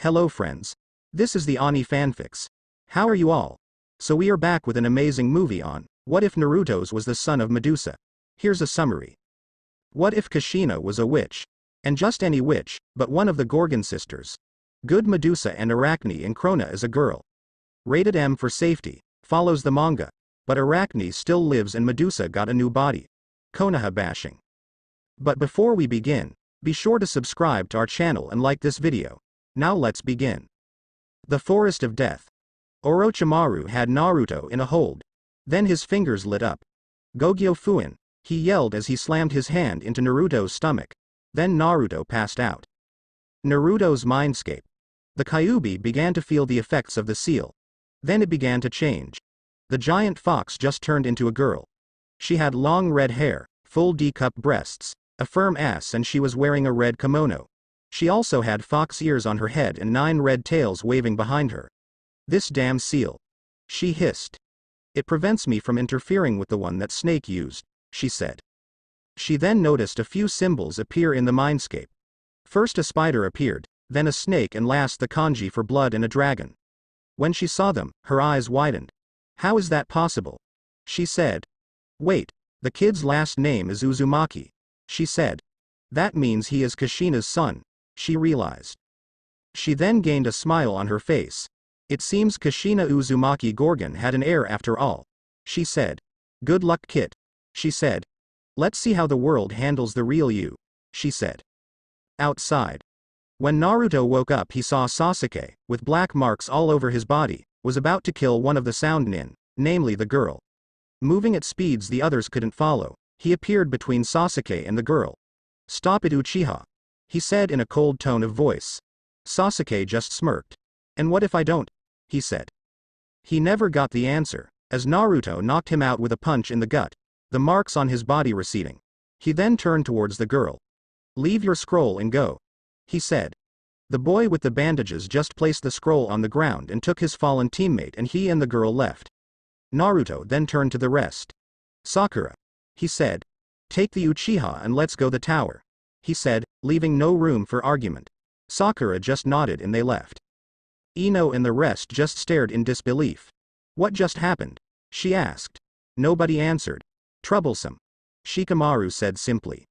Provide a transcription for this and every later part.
Hello friends. This is the Ani fanfics. How are you all? So we are back with an amazing movie on, what if Naruto's was the son of Medusa? Here's a summary. What if Kushina was a witch? And just any witch, but one of the Gorgon sisters. Good Medusa and Arachne and Krona is a girl. Rated M for safety, follows the manga. But Arachne still lives and Medusa got a new body. Konoha bashing. But before we begin, be sure to subscribe to our channel and like this video. Now let's begin. The Forest of Death. Orochimaru had Naruto in a hold. Then his fingers lit up. Gogyo Fuin, he yelled as he slammed his hand into Naruto's stomach. Then Naruto passed out. Naruto's mindscape. The Kyuubi began to feel the effects of the seal. Then it began to change. The giant fox just turned into a girl. She had long red hair, full D-cup breasts, a firm ass and she was wearing a red kimono. She also had fox ears on her head and nine red tails waving behind her. This damn seal. She hissed. It prevents me from interfering with the one that Snake used, she said. She then noticed a few symbols appear in the mindscape. First a spider appeared, then a snake and last the kanji for blood and a dragon. When she saw them, her eyes widened. How is that possible? She said. Wait, the kid's last name is Uzumaki. She said. That means he is Kushina's son, she realized. She then gained a smile on her face. It seems Kushina Uzumaki Gorgon had an heir after all. She said. Good luck kit. She said. Let's see how the world handles the real you. She said. Outside. When Naruto woke up he saw Sasuke, with black marks all over his body, was about to kill one of the sound nin, namely the girl. Moving at speeds the others couldn't follow, he appeared between Sasuke and the girl. Stop it Uchiha. He said in a cold tone of voice. Sasuke just smirked. And what if I don't? He said. He never got the answer, as Naruto knocked him out with a punch in the gut, the marks on his body receding. He then turned towards the girl. Leave your scroll and go. He said. The boy with the bandages just placed the scroll on the ground and took his fallen teammate and he and the girl left. Naruto then turned to the rest. Sakura. He said. Take the Uchiha and let's go the tower he said, leaving no room for argument. Sakura just nodded and they left. Ino and the rest just stared in disbelief. What just happened? She asked. Nobody answered. Troublesome. Shikamaru said simply.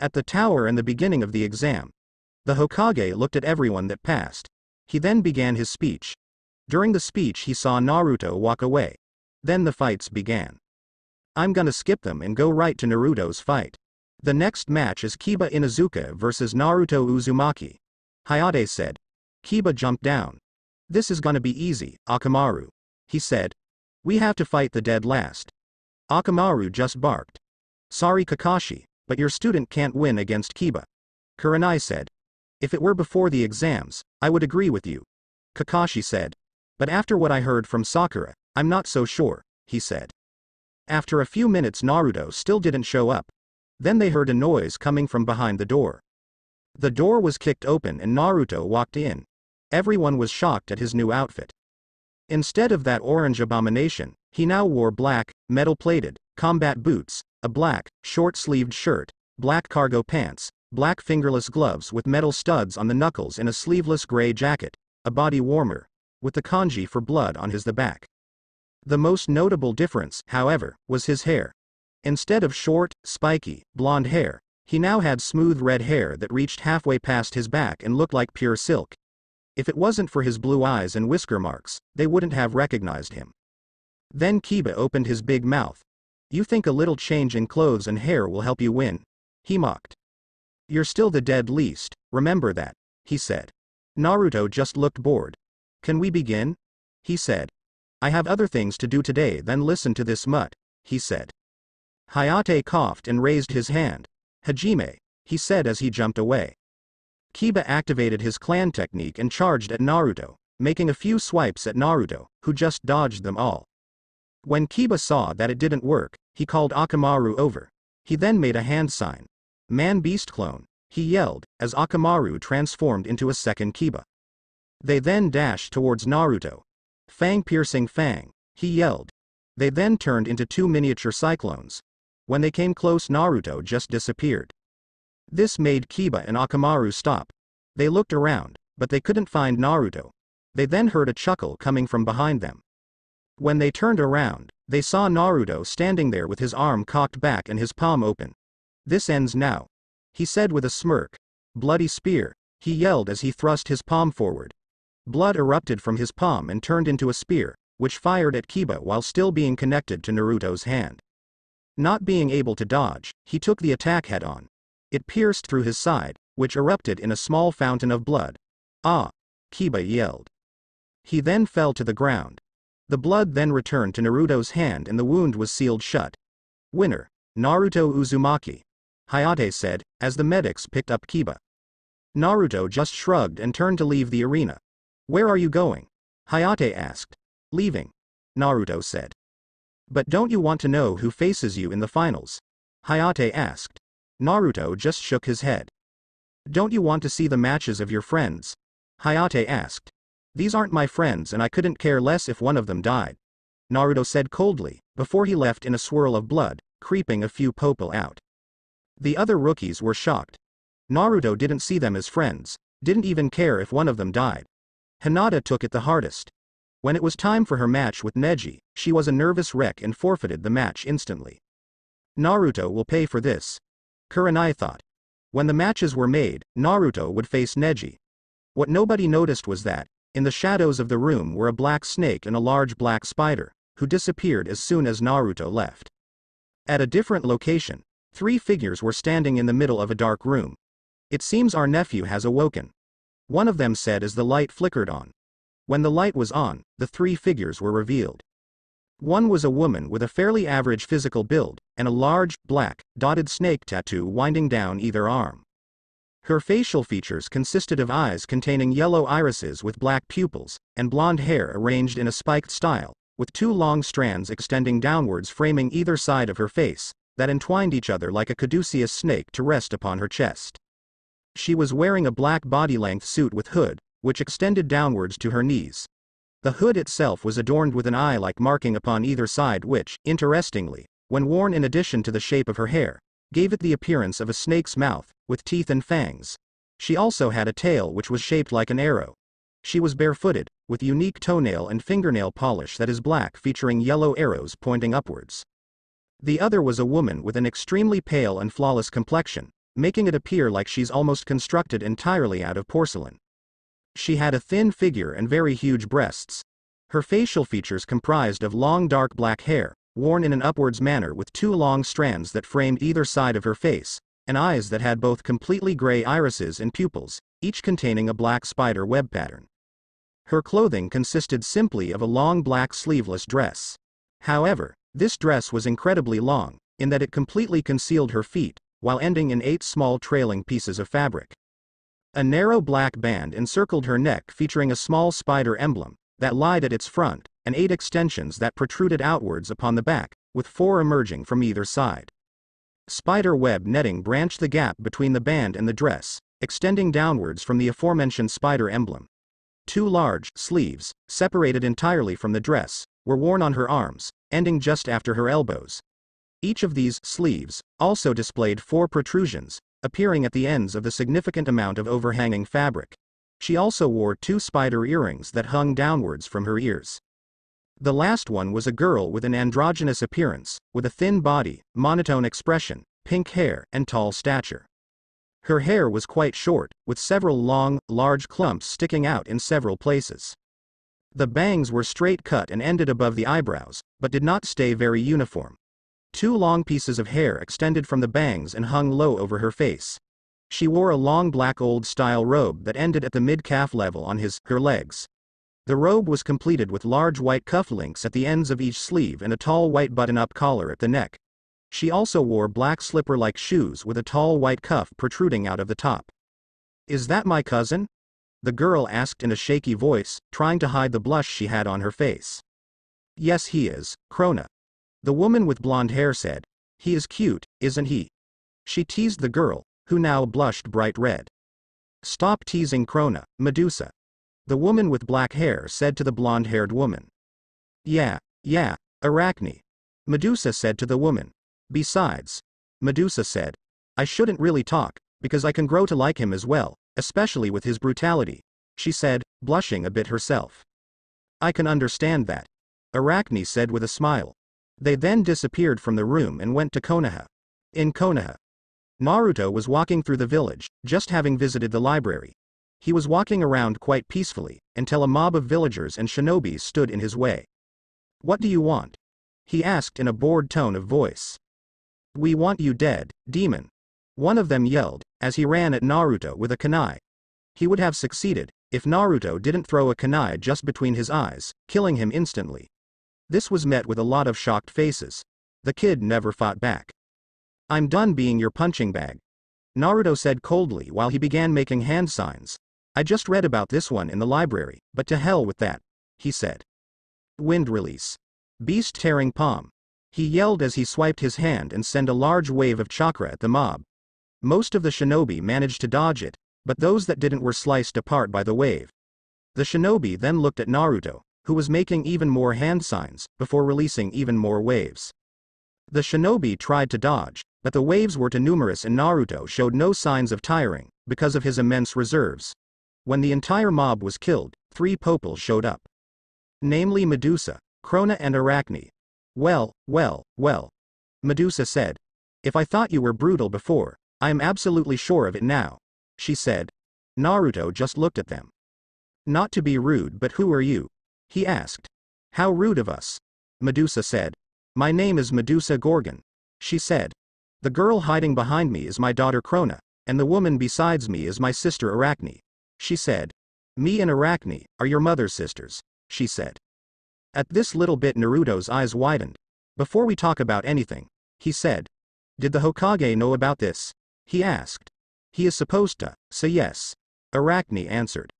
At the tower and the beginning of the exam, the Hokage looked at everyone that passed. He then began his speech. During the speech he saw Naruto walk away. Then the fights began. I'm gonna skip them and go right to Naruto's fight. The next match is Kiba Inuzuka versus Naruto Uzumaki. Hayate said. Kiba jumped down. This is gonna be easy, Akamaru. He said. We have to fight the dead last. Akamaru just barked. Sorry Kakashi, but your student can't win against Kiba. Kurenai said. If it were before the exams, I would agree with you. Kakashi said. But after what I heard from Sakura, I'm not so sure, he said. After a few minutes Naruto still didn't show up, then they heard a noise coming from behind the door. The door was kicked open and Naruto walked in. Everyone was shocked at his new outfit. Instead of that orange abomination, he now wore black, metal-plated, combat boots, a black, short-sleeved shirt, black cargo pants, black fingerless gloves with metal studs on the knuckles and a sleeveless gray jacket, a body warmer, with the kanji for blood on his the back. The most notable difference, however, was his hair. Instead of short, spiky, blonde hair, he now had smooth red hair that reached halfway past his back and looked like pure silk. If it wasn't for his blue eyes and whisker marks, they wouldn't have recognized him. Then Kiba opened his big mouth. You think a little change in clothes and hair will help you win? He mocked. You're still the dead least, remember that, he said. Naruto just looked bored. Can we begin? He said. I have other things to do today than listen to this mutt, he said. Hayate coughed and raised his hand. Hajime, he said as he jumped away. Kiba activated his clan technique and charged at Naruto, making a few swipes at Naruto, who just dodged them all. When Kiba saw that it didn't work, he called Akamaru over. He then made a hand sign. Man-beast clone, he yelled, as Akamaru transformed into a second Kiba. They then dashed towards Naruto. Fang-piercing Fang, he yelled. They then turned into two miniature cyclones, when they came close Naruto just disappeared. This made Kiba and Akamaru stop. They looked around, but they couldn't find Naruto. They then heard a chuckle coming from behind them. When they turned around, they saw Naruto standing there with his arm cocked back and his palm open. This ends now. He said with a smirk. Bloody spear, he yelled as he thrust his palm forward. Blood erupted from his palm and turned into a spear, which fired at Kiba while still being connected to Naruto's hand. Not being able to dodge, he took the attack head on. It pierced through his side, which erupted in a small fountain of blood. Ah! Kiba yelled. He then fell to the ground. The blood then returned to Naruto's hand and the wound was sealed shut. Winner, Naruto Uzumaki. Hayate said, as the medics picked up Kiba. Naruto just shrugged and turned to leave the arena. Where are you going? Hayate asked. Leaving. Naruto said. But don't you want to know who faces you in the finals? Hayate asked. Naruto just shook his head. Don't you want to see the matches of your friends? Hayate asked. These aren't my friends and I couldn't care less if one of them died. Naruto said coldly, before he left in a swirl of blood, creeping a few popol out. The other rookies were shocked. Naruto didn't see them as friends, didn't even care if one of them died. Hinata took it the hardest. When it was time for her match with Neji, she was a nervous wreck and forfeited the match instantly. Naruto will pay for this. Kurenai thought. When the matches were made, Naruto would face Neji. What nobody noticed was that, in the shadows of the room were a black snake and a large black spider, who disappeared as soon as Naruto left. At a different location, three figures were standing in the middle of a dark room. It seems our nephew has awoken. One of them said as the light flickered on. When the light was on, the three figures were revealed. One was a woman with a fairly average physical build, and a large, black, dotted snake tattoo winding down either arm. Her facial features consisted of eyes containing yellow irises with black pupils, and blonde hair arranged in a spiked style, with two long strands extending downwards framing either side of her face, that entwined each other like a caduceus snake to rest upon her chest. She was wearing a black body-length suit with hood, which extended downwards to her knees. The hood itself was adorned with an eye-like marking upon either side which, interestingly, when worn in addition to the shape of her hair, gave it the appearance of a snake's mouth, with teeth and fangs. She also had a tail which was shaped like an arrow. She was barefooted, with unique toenail and fingernail polish that is black featuring yellow arrows pointing upwards. The other was a woman with an extremely pale and flawless complexion, making it appear like she's almost constructed entirely out of porcelain. She had a thin figure and very huge breasts. Her facial features comprised of long dark black hair, worn in an upwards manner with two long strands that framed either side of her face, and eyes that had both completely gray irises and pupils, each containing a black spider web pattern. Her clothing consisted simply of a long black sleeveless dress. However, this dress was incredibly long, in that it completely concealed her feet, while ending in eight small trailing pieces of fabric. A narrow black band encircled her neck featuring a small spider emblem, that lied at its front, and eight extensions that protruded outwards upon the back, with four emerging from either side. Spider web netting branched the gap between the band and the dress, extending downwards from the aforementioned spider emblem. Two large sleeves, separated entirely from the dress, were worn on her arms, ending just after her elbows. Each of these sleeves also displayed four protrusions, appearing at the ends of the significant amount of overhanging fabric. She also wore two spider earrings that hung downwards from her ears. The last one was a girl with an androgynous appearance, with a thin body, monotone expression, pink hair, and tall stature. Her hair was quite short, with several long, large clumps sticking out in several places. The bangs were straight cut and ended above the eyebrows, but did not stay very uniform. Two long pieces of hair extended from the bangs and hung low over her face. She wore a long black old-style robe that ended at the mid-calf level on his, her legs. The robe was completed with large white cufflinks at the ends of each sleeve and a tall white button-up collar at the neck. She also wore black slipper-like shoes with a tall white cuff protruding out of the top. Is that my cousin? The girl asked in a shaky voice, trying to hide the blush she had on her face. Yes he is, Krona. The woman with blonde hair said. He is cute, isn't he? She teased the girl, who now blushed bright red. Stop teasing Krona, Medusa. The woman with black hair said to the blonde-haired woman. Yeah, yeah, Arachne. Medusa said to the woman. Besides, Medusa said, I shouldn't really talk, because I can grow to like him as well, especially with his brutality. she said, blushing a bit herself. I can understand that. Arachne said with a smile. They then disappeared from the room and went to Konoha. In Konoha, Naruto was walking through the village, just having visited the library. He was walking around quite peacefully, until a mob of villagers and shinobis stood in his way. What do you want? He asked in a bored tone of voice. We want you dead, demon. One of them yelled, as he ran at Naruto with a kunai. He would have succeeded, if Naruto didn't throw a kunai just between his eyes, killing him instantly. This was met with a lot of shocked faces. The kid never fought back. I'm done being your punching bag. Naruto said coldly while he began making hand signs. I just read about this one in the library, but to hell with that, he said. Wind release. Beast tearing palm. He yelled as he swiped his hand and sent a large wave of chakra at the mob. Most of the shinobi managed to dodge it, but those that didn't were sliced apart by the wave. The shinobi then looked at Naruto, who was making even more hand signs, before releasing even more waves. The shinobi tried to dodge, but the waves were too numerous and Naruto showed no signs of tiring, because of his immense reserves. When the entire mob was killed, three Popals showed up. Namely Medusa, Krona and Arachne. Well, well, well. Medusa said. If I thought you were brutal before, I am absolutely sure of it now. She said. Naruto just looked at them. Not to be rude but who are you? He asked. How rude of us. Medusa said. My name is Medusa Gorgon. She said. The girl hiding behind me is my daughter Krona, and the woman besides me is my sister Arachne. She said. Me and Arachne are your mother's sisters, she said. At this little bit Naruto's eyes widened. Before we talk about anything, he said. Did the Hokage know about this? He asked. He is supposed to, say yes. Arachne answered.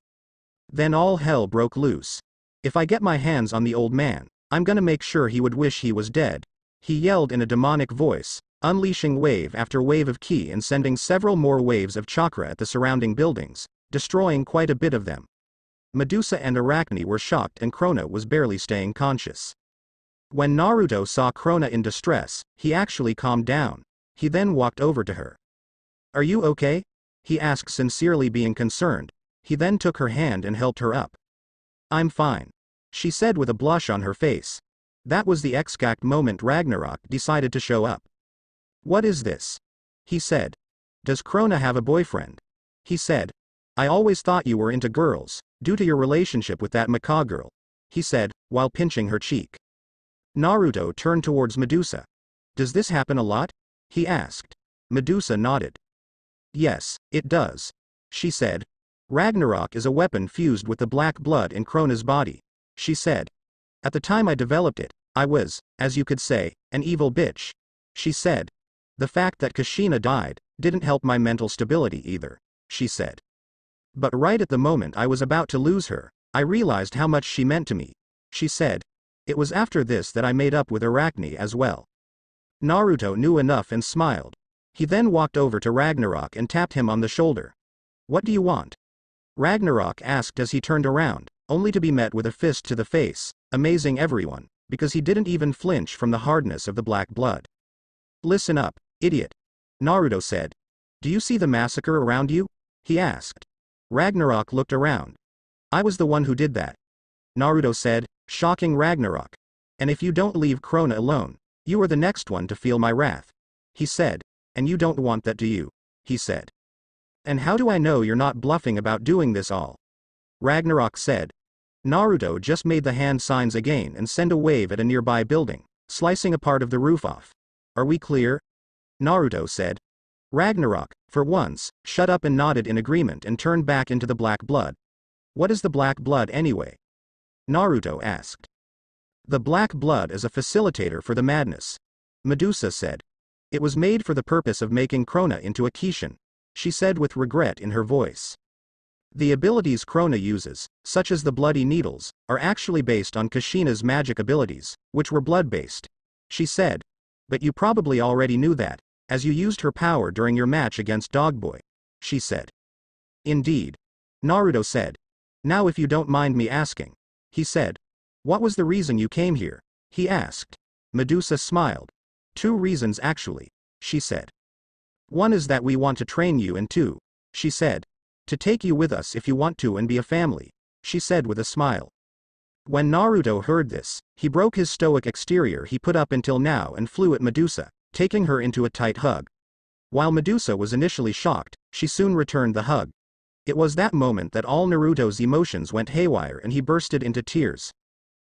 Then all hell broke loose. If I get my hands on the old man, I'm gonna make sure he would wish he was dead. He yelled in a demonic voice, unleashing wave after wave of ki and sending several more waves of chakra at the surrounding buildings, destroying quite a bit of them. Medusa and Arachne were shocked and Krona was barely staying conscious. When Naruto saw Krona in distress, he actually calmed down. He then walked over to her. Are you okay? He asked sincerely being concerned. He then took her hand and helped her up. I'm fine. She said with a blush on her face. That was the exact moment Ragnarok decided to show up. What is this? He said. Does Krona have a boyfriend? He said. I always thought you were into girls, due to your relationship with that Maka girl. He said, while pinching her cheek. Naruto turned towards Medusa. Does this happen a lot? He asked. Medusa nodded. Yes, it does. She said. Ragnarok is a weapon fused with the black blood in Krona's body. She said. At the time I developed it, I was, as you could say, an evil bitch. She said. The fact that Kushina died didn't help my mental stability either, she said. But right at the moment I was about to lose her, I realized how much she meant to me. She said. It was after this that I made up with Arachne as well. Naruto knew enough and smiled. He then walked over to Ragnarok and tapped him on the shoulder. What do you want? Ragnarok asked as he turned around, only to be met with a fist to the face, amazing everyone, because he didn't even flinch from the hardness of the black blood. Listen up, Idiot. Naruto said. Do you see the massacre around you? He asked. Ragnarok looked around. I was the one who did that. Naruto said, shocking Ragnarok. And if you don't leave Krona alone, you are the next one to feel my wrath. He said. And you don't want that do you? He said. And how do I know you're not bluffing about doing this all? Ragnarok said. Naruto just made the hand signs again and sent a wave at a nearby building, slicing a part of the roof off. Are we clear? Naruto said. Ragnarok, for once, shut up and nodded in agreement and turned back into the black blood. What is the black blood anyway? Naruto asked. The black blood is a facilitator for the madness. Medusa said. It was made for the purpose of making Krona into a Kishin. She said with regret in her voice. The abilities Krona uses, such as the bloody needles, are actually based on Kushina's magic abilities, which were blood-based. She said. But you probably already knew that, as you used her power during your match against Dogboy. She said. Indeed. Naruto said. Now if you don't mind me asking. He said. What was the reason you came here? He asked. Medusa smiled. Two reasons actually. She said. One is that we want to train you and two. She said. To take you with us if you want to and be a family, she said with a smile. When Naruto heard this, he broke his stoic exterior he put up until now and flew at Medusa, taking her into a tight hug. While Medusa was initially shocked, she soon returned the hug. It was that moment that all Naruto's emotions went haywire and he bursted into tears.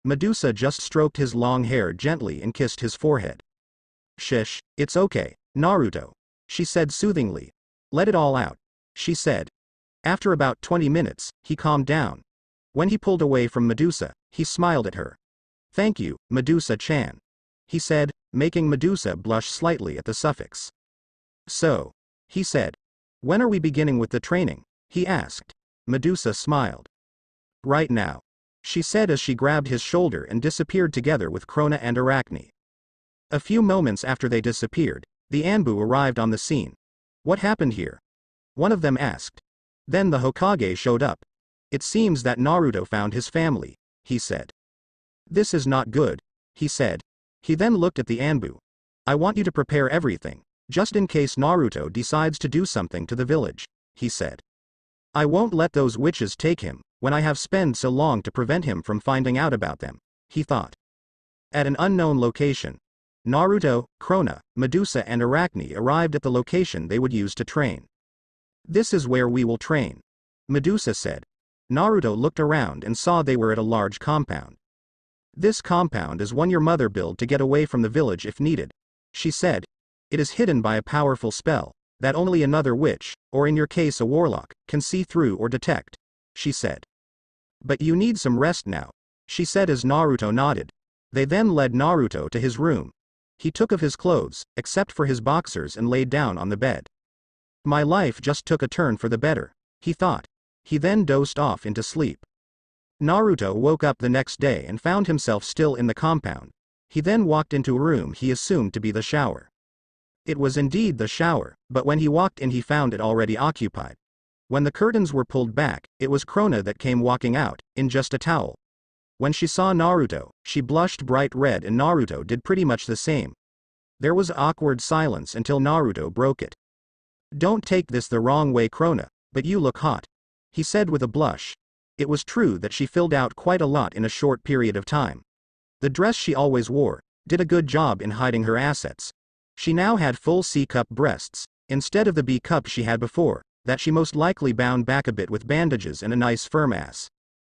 Medusa just stroked his long hair gently and kissed his forehead. Shish, it's okay, Naruto. She said soothingly. Let it all out. She said. After about 20 minutes, he calmed down. When he pulled away from Medusa, he smiled at her. Thank you, Medusa-chan. He said, making Medusa blush slightly at the suffix. So. He said. When are we beginning with the training? He asked. Medusa smiled. Right now she said as she grabbed his shoulder and disappeared together with Krona and Arachne. A few moments after they disappeared, the Anbu arrived on the scene. What happened here? One of them asked. Then the Hokage showed up. It seems that Naruto found his family, he said. This is not good, he said. He then looked at the Anbu. I want you to prepare everything, just in case Naruto decides to do something to the village, he said. I won't let those witches take him, when I have spent so long to prevent him from finding out about them, he thought. At an unknown location, Naruto, Krona, Medusa and Arachne arrived at the location they would use to train. This is where we will train. Medusa said. Naruto looked around and saw they were at a large compound. This compound is one your mother built to get away from the village if needed. She said. It is hidden by a powerful spell, that only another witch, or in your case a warlock, can see through or detect. She said. But you need some rest now, she said as Naruto nodded. They then led Naruto to his room. He took off his clothes, except for his boxers and laid down on the bed. My life just took a turn for the better, he thought. He then dozed off into sleep. Naruto woke up the next day and found himself still in the compound. He then walked into a room he assumed to be the shower. It was indeed the shower, but when he walked in he found it already occupied. When the curtains were pulled back, it was Krona that came walking out, in just a towel. When she saw Naruto, she blushed bright red and Naruto did pretty much the same. There was awkward silence until Naruto broke it. Don't take this the wrong way Krona, but you look hot. He said with a blush. It was true that she filled out quite a lot in a short period of time. The dress she always wore, did a good job in hiding her assets. She now had full C-cup breasts, instead of the B-cup she had before, that she most likely bound back a bit with bandages and a nice firm ass.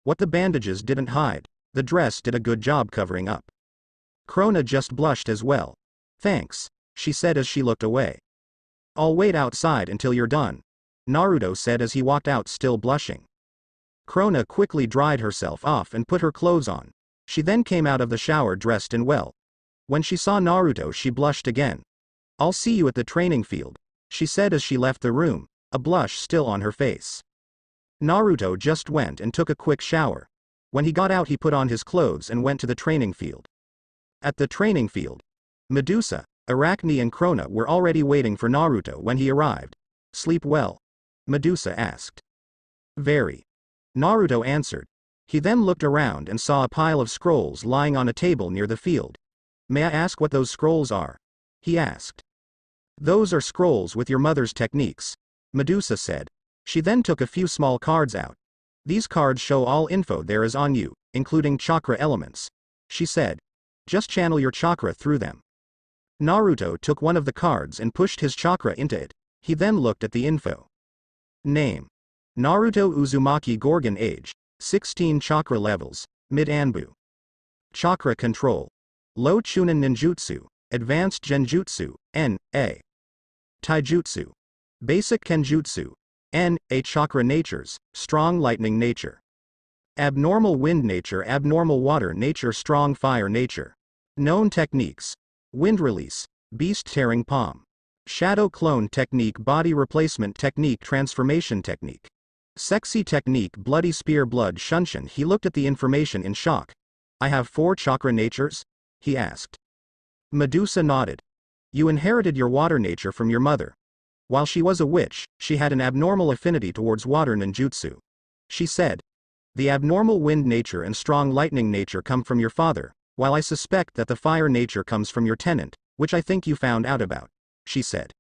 What the bandages didn't hide, the dress did a good job covering up. Krona just blushed as well. Thanks, she said as she looked away. I'll wait outside until you're done, Naruto said as he walked out still blushing. Krona quickly dried herself off and put her clothes on. She then came out of the shower dressed and well. When she saw Naruto she blushed again. I'll see you at the training field, she said as she left the room, a blush still on her face. Naruto just went and took a quick shower. When he got out he put on his clothes and went to the training field. At the training field, Medusa, Arachne and Krona were already waiting for Naruto when he arrived. Sleep well? Medusa asked. Very. Naruto answered. He then looked around and saw a pile of scrolls lying on a table near the field. May I ask what those scrolls are? He asked. Those are scrolls with your mother's techniques, Medusa said. She then took a few small cards out. These cards show all info there is on you, including chakra elements. She said. Just channel your chakra through them. Naruto took one of the cards and pushed his chakra into it. He then looked at the info. Name. Naruto Uzumaki Gorgon Age. 16 chakra levels. Mid Anbu. Chakra control. Low Chunin Ninjutsu. Advanced Genjutsu. N. A. Taijutsu. Basic Kenjutsu. N. A chakra natures, strong lightning nature. Abnormal wind nature, abnormal water nature, strong fire nature. Known techniques. Wind release, beast tearing palm. Shadow clone technique, body replacement technique, transformation technique. Sexy technique, bloody spear, blood shunshin. He looked at the information in shock. I have four chakra natures? He asked. Medusa nodded. You inherited your water nature from your mother, while she was a witch, she had an abnormal affinity towards water ninjutsu. She said, The abnormal wind nature and strong lightning nature come from your father, while I suspect that the fire nature comes from your tenant, which I think you found out about. She said.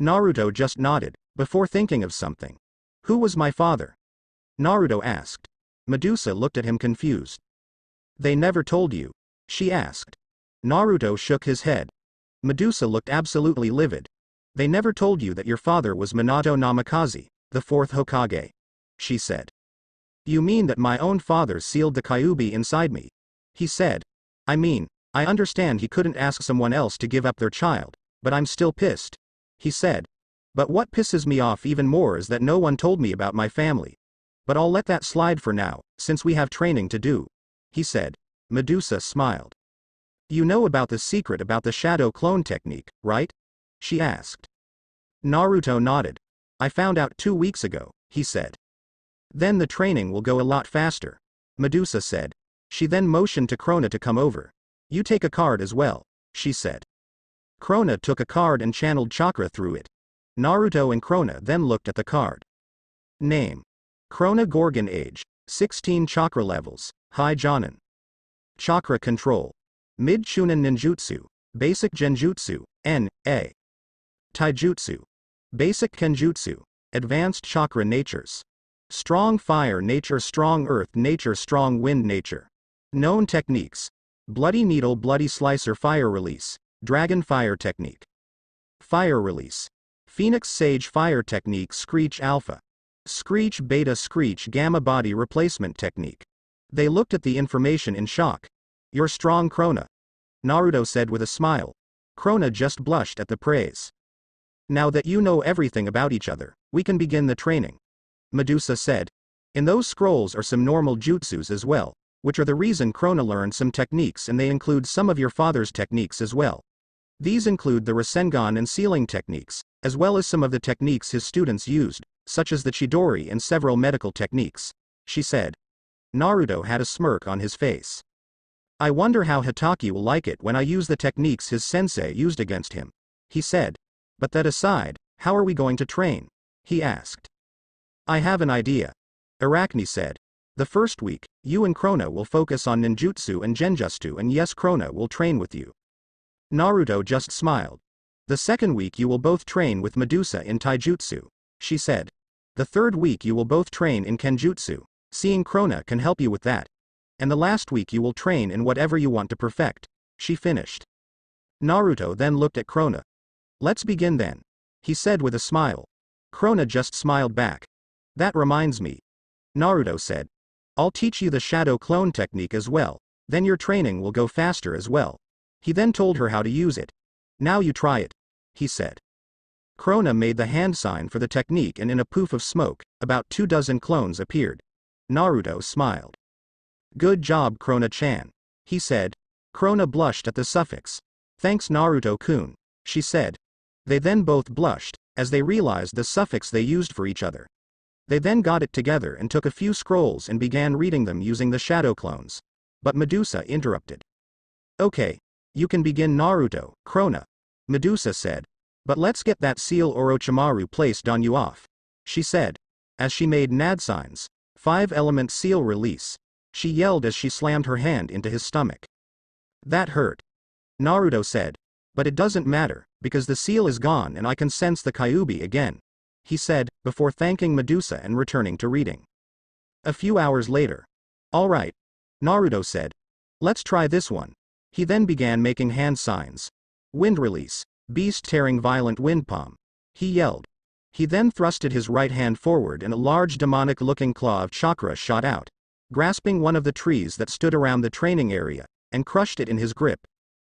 Naruto just nodded, before thinking of something. Who was my father? Naruto asked. Medusa looked at him confused. They never told you? She asked. Naruto shook his head. Medusa looked absolutely livid. They never told you that your father was Minato Namikaze, the fourth Hokage. She said. You mean that my own father sealed the Kyuubi inside me? He said. I mean, I understand he couldn't ask someone else to give up their child, but I'm still pissed. He said. But what pisses me off even more is that no one told me about my family. But I'll let that slide for now, since we have training to do. He said. Medusa smiled. You know about the secret about the shadow clone technique, right? She asked. Naruto nodded. I found out two weeks ago, he said. Then the training will go a lot faster. Medusa said. She then motioned to Krona to come over. You take a card as well, she said. Krona took a card and channeled chakra through it. Naruto and Krona then looked at the card. Name. Krona Gorgon Age. 16 chakra levels. High Jonin. Chakra Control. Mid Chunin Ninjutsu. Basic Genjutsu. N. A. Taijutsu. Basic Kenjutsu. Advanced Chakra Natures. Strong Fire Nature Strong Earth Nature Strong Wind Nature. Known Techniques. Bloody Needle Bloody Slicer Fire Release. Dragon Fire Technique. Fire Release. Phoenix Sage Fire Technique Screech Alpha. Screech Beta Screech Gamma Body Replacement Technique. They looked at the information in shock. You're strong Krona. Naruto said with a smile. Krona just blushed at the praise. Now that you know everything about each other, we can begin the training. Medusa said. In those scrolls are some normal jutsus as well, which are the reason Krona learned some techniques and they include some of your father's techniques as well. These include the Rasengan and sealing techniques, as well as some of the techniques his students used, such as the Chidori and several medical techniques. She said. Naruto had a smirk on his face. I wonder how Hatake will like it when I use the techniques his sensei used against him. He said. But that aside, how are we going to train? He asked. I have an idea. Arachne said. The first week, you and Krona will focus on ninjutsu and genjutsu and yes Krona will train with you. Naruto just smiled. The second week you will both train with Medusa in taijutsu. She said. The third week you will both train in kenjutsu. Seeing Krona can help you with that. And the last week you will train in whatever you want to perfect. She finished. Naruto then looked at Krona. Let's begin then. He said with a smile. Krona just smiled back. That reminds me. Naruto said. I'll teach you the shadow clone technique as well, then your training will go faster as well. He then told her how to use it. Now you try it. He said. Krona made the hand sign for the technique and in a poof of smoke, about two dozen clones appeared. Naruto smiled. Good job Krona-chan. He said. Krona blushed at the suffix. Thanks Naruto-kun. She said. They then both blushed, as they realized the suffix they used for each other. They then got it together and took a few scrolls and began reading them using the shadow clones. But Medusa interrupted. Okay. You can begin Naruto, Krona. Medusa said. But let's get that seal Orochimaru placed on you off. She said. As she made nad signs. Five element seal release. She yelled as she slammed her hand into his stomach. That hurt. Naruto said. But it doesn't matter, because the seal is gone and I can sense the Kyuubi again he said, before thanking Medusa and returning to reading. A few hours later. Alright. Naruto said. Let's try this one. He then began making hand signs. Wind release. Beast tearing violent wind palm. He yelled. He then thrusted his right hand forward and a large demonic looking claw of chakra shot out, grasping one of the trees that stood around the training area, and crushed it in his grip.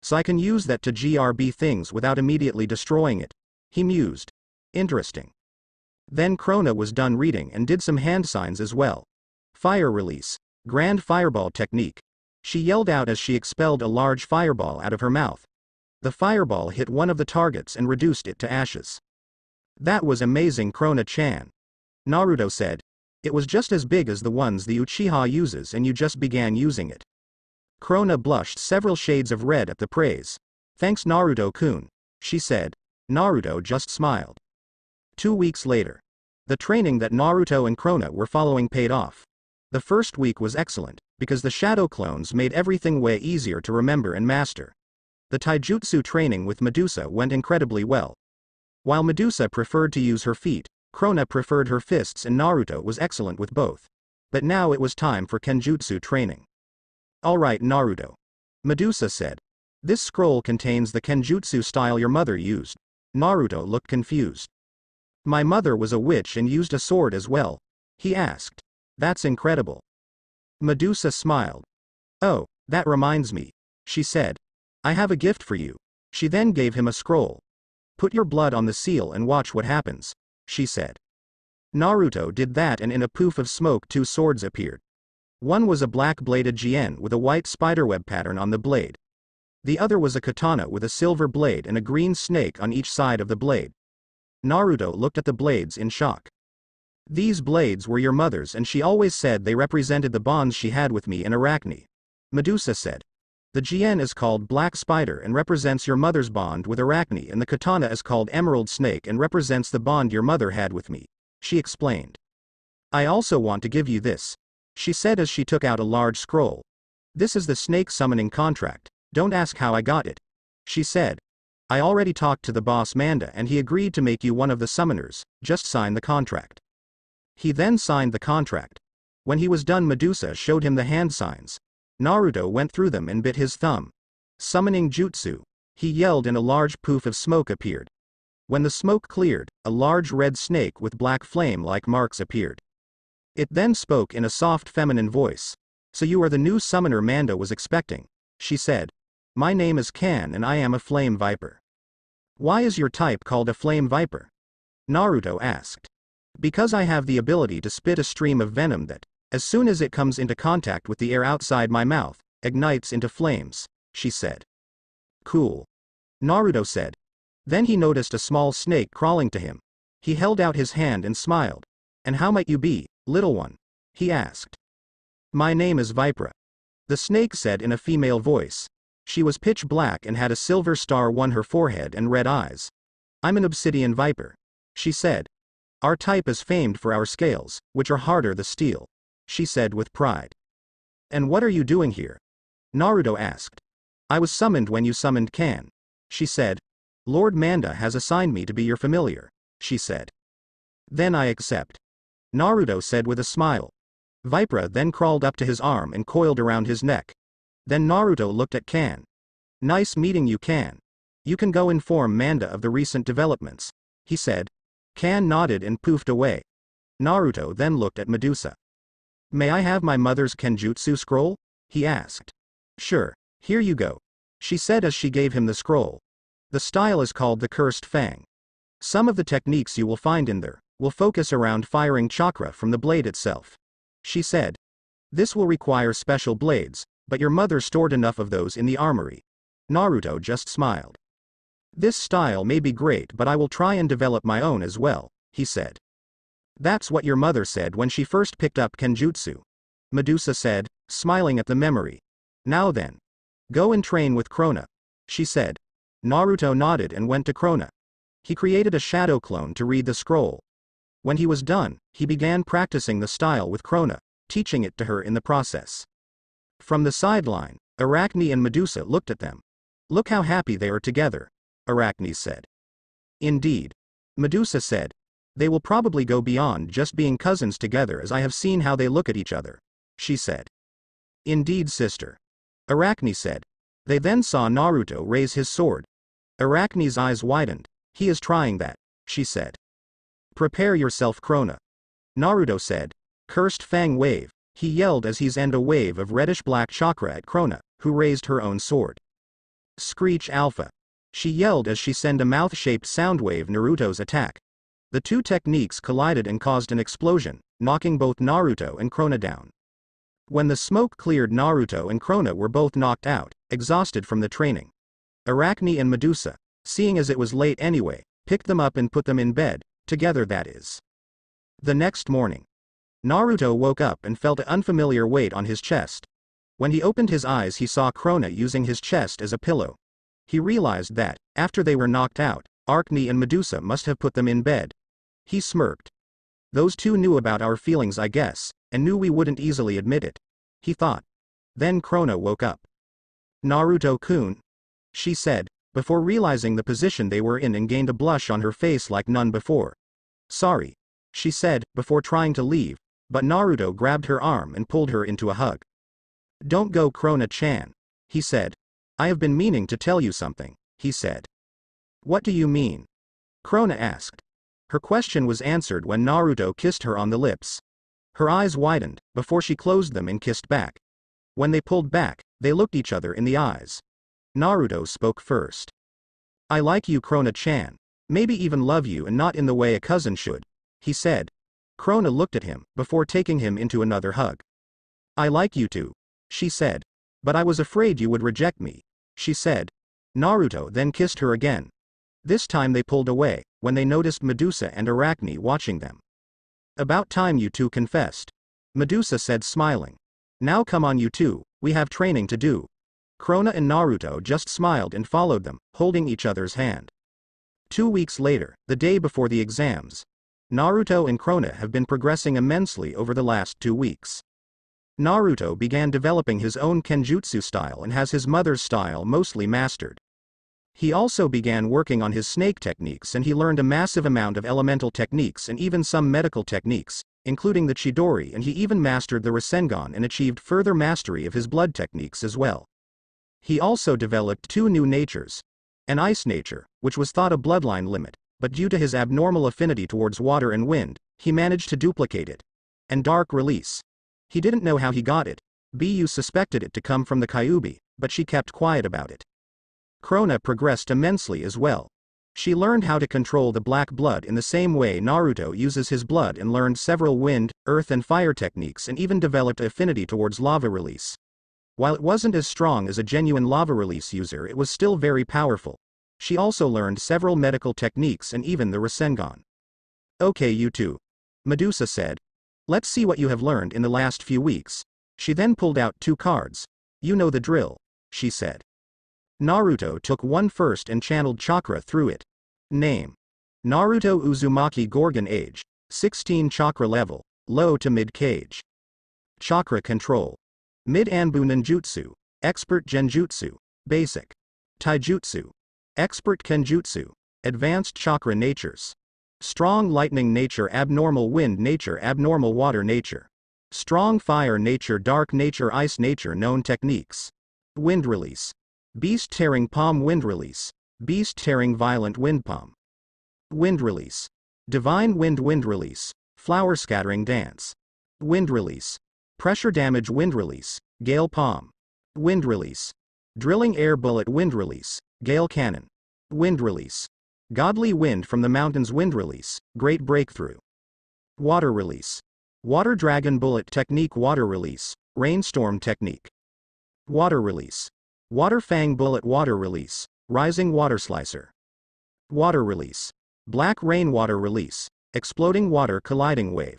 So I can use that to GRB things without immediately destroying it. He mused. Interesting. Then Krona was done reading and did some hand signs as well. Fire release. Grand fireball technique. She yelled out as she expelled a large fireball out of her mouth. The fireball hit one of the targets and reduced it to ashes. That was amazing Krona-chan. Naruto said. It was just as big as the ones the Uchiha uses and you just began using it. Krona blushed several shades of red at the praise. Thanks Naruto-kun. She said. Naruto just smiled. Two weeks later. The training that Naruto and Krona were following paid off. The first week was excellent, because the shadow clones made everything way easier to remember and master. The taijutsu training with Medusa went incredibly well. While Medusa preferred to use her feet, Krona preferred her fists and Naruto was excellent with both. But now it was time for Kenjutsu training. Alright Naruto. Medusa said. This scroll contains the Kenjutsu style your mother used. Naruto looked confused. My mother was a witch and used a sword as well. He asked. That's incredible. Medusa smiled. Oh, that reminds me. She said. I have a gift for you. She then gave him a scroll. Put your blood on the seal and watch what happens, she said. Naruto did that and in a poof of smoke two swords appeared. One was a black-bladed jian with a white spiderweb pattern on the blade. The other was a katana with a silver blade and a green snake on each side of the blade. Naruto looked at the blades in shock. These blades were your mother's and she always said they represented the bonds she had with me and Arachne. Medusa said. The Jian is called Black Spider and represents your mother's bond with Arachne and the katana is called Emerald Snake and represents the bond your mother had with me. She explained. I also want to give you this. She said as she took out a large scroll. This is the snake summoning contract, don't ask how I got it. She said. I already talked to the boss Manda and he agreed to make you one of the summoners, just sign the contract. He then signed the contract. When he was done Medusa showed him the hand signs, Naruto went through them and bit his thumb. Summoning jutsu. He yelled and a large poof of smoke appeared. When the smoke cleared, a large red snake with black flame-like marks appeared. It then spoke in a soft feminine voice. So you are the new summoner Manda was expecting. She said. My name is Kan and I am a flame viper. Why is your type called a flame viper? Naruto asked. Because I have the ability to spit a stream of venom that, as soon as it comes into contact with the air outside my mouth, ignites into flames, she said. Cool. Naruto said. Then he noticed a small snake crawling to him. He held out his hand and smiled. And how might you be, little one? He asked. My name is Vipra. The snake said in a female voice. She was pitch black and had a silver star on her forehead and red eyes. I'm an obsidian viper. She said. Our type is famed for our scales, which are harder than steel she said with pride. And what are you doing here? Naruto asked. I was summoned when you summoned Kan. She said. Lord Manda has assigned me to be your familiar, she said. Then I accept. Naruto said with a smile. Vipra then crawled up to his arm and coiled around his neck. Then Naruto looked at Kan. Nice meeting you Kan. You can go inform Manda of the recent developments, he said. Kan nodded and poofed away. Naruto then looked at Medusa. May I have my mother's Kenjutsu scroll? He asked. Sure, here you go. She said as she gave him the scroll. The style is called the Cursed Fang. Some of the techniques you will find in there will focus around firing chakra from the blade itself. She said. This will require special blades, but your mother stored enough of those in the armory. Naruto just smiled. This style may be great but I will try and develop my own as well, he said. That's what your mother said when she first picked up Kenjutsu. Medusa said, smiling at the memory. Now then. Go and train with Krona. She said. Naruto nodded and went to Krona. He created a shadow clone to read the scroll. When he was done, he began practicing the style with Krona, teaching it to her in the process. From the sideline, Arachne and Medusa looked at them. Look how happy they are together, Arachne said. Indeed. Medusa said, they will probably go beyond just being cousins together as I have seen how they look at each other. She said. Indeed sister. Arachne said. They then saw Naruto raise his sword. Arachne's eyes widened. He is trying that, she said. Prepare yourself Krona. Naruto said. Cursed Fang Wave. He yelled as he sent a wave of reddish-black chakra at Krona, who raised her own sword. Screech Alpha. She yelled as she sent a mouth-shaped sound wave Naruto's attack. The two techniques collided and caused an explosion, knocking both Naruto and Krona down. When the smoke cleared Naruto and Krona were both knocked out, exhausted from the training. Arachne and Medusa, seeing as it was late anyway, picked them up and put them in bed, together that is. The next morning. Naruto woke up and felt an unfamiliar weight on his chest. When he opened his eyes he saw Krona using his chest as a pillow. He realized that, after they were knocked out, Arachne and Medusa must have put them in bed, he smirked. Those two knew about our feelings I guess, and knew we wouldn't easily admit it. He thought. Then Krona woke up. Naruto-kun. She said, before realizing the position they were in and gained a blush on her face like none before. Sorry. she said, before trying to leave, but Naruto grabbed her arm and pulled her into a hug. Don't go Krona-chan. He said. I have been meaning to tell you something, he said. What do you mean? Krona asked. Her question was answered when Naruto kissed her on the lips. Her eyes widened, before she closed them and kissed back. When they pulled back, they looked each other in the eyes. Naruto spoke first. I like you Krona-chan. Maybe even love you and not in the way a cousin should. He said. Krona looked at him, before taking him into another hug. I like you too. She said. But I was afraid you would reject me. She said. Naruto then kissed her again. This time they pulled away, when they noticed Medusa and Arachne watching them. About time you two confessed. Medusa said smiling. Now come on you two, we have training to do. Krona and Naruto just smiled and followed them, holding each other's hand. Two weeks later, the day before the exams. Naruto and Krona have been progressing immensely over the last two weeks. Naruto began developing his own kenjutsu style and has his mother's style mostly mastered. He also began working on his snake techniques and he learned a massive amount of elemental techniques and even some medical techniques, including the Chidori and he even mastered the Rasengan and achieved further mastery of his blood techniques as well. He also developed two new natures. An ice nature, which was thought a bloodline limit, but due to his abnormal affinity towards water and wind, he managed to duplicate it. And dark release. He didn't know how he got it. Bu suspected it to come from the Kyuubi, but she kept quiet about it. Krona progressed immensely as well. She learned how to control the black blood in the same way Naruto uses his blood and learned several wind, earth and fire techniques and even developed affinity towards lava release. While it wasn't as strong as a genuine lava release user it was still very powerful. She also learned several medical techniques and even the Rasengan. Okay you two. Medusa said, Let's see what you have learned in the last few weeks. She then pulled out two cards. You know the drill, she said. Naruto took one first and channeled chakra through it. Name. Naruto Uzumaki Gorgon Age. 16 chakra level, low to mid Kage. Chakra control. Mid Anbu Ninjutsu. Expert Genjutsu. Basic. Taijutsu. Expert Kenjutsu. Advanced chakra natures. Strong lightning nature abnormal wind nature abnormal water nature. Strong fire nature dark nature ice nature known techniques. Wind release. Beast tearing palm wind release. Beast tearing violent wind palm. Wind release. Divine wind wind release. Flower scattering dance. Wind release. Pressure damage wind release. Gale palm. Wind release. Drilling air bullet wind release. Gale cannon. Wind release. Godly wind from the mountains wind release, great breakthrough. Water release. Water dragon bullet technique water release, rainstorm technique. Water release. Water fang bullet water release, rising water slicer. Water release. Black rainwater release, exploding water colliding wave.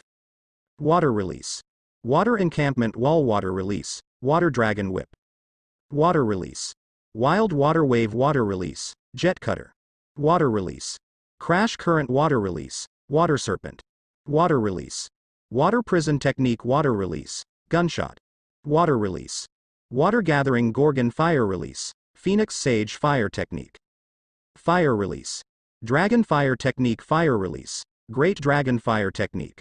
Water release. Water encampment wall water release, water dragon whip. Water release. Wild water wave water release, jet cutter. Water release. Crash current water release. Water serpent. Water release. Water prison technique water release. Gunshot. Water release. Water gathering Gorgon fire release. Phoenix sage fire technique. Fire release. Dragon fire technique fire release. Great dragon fire technique.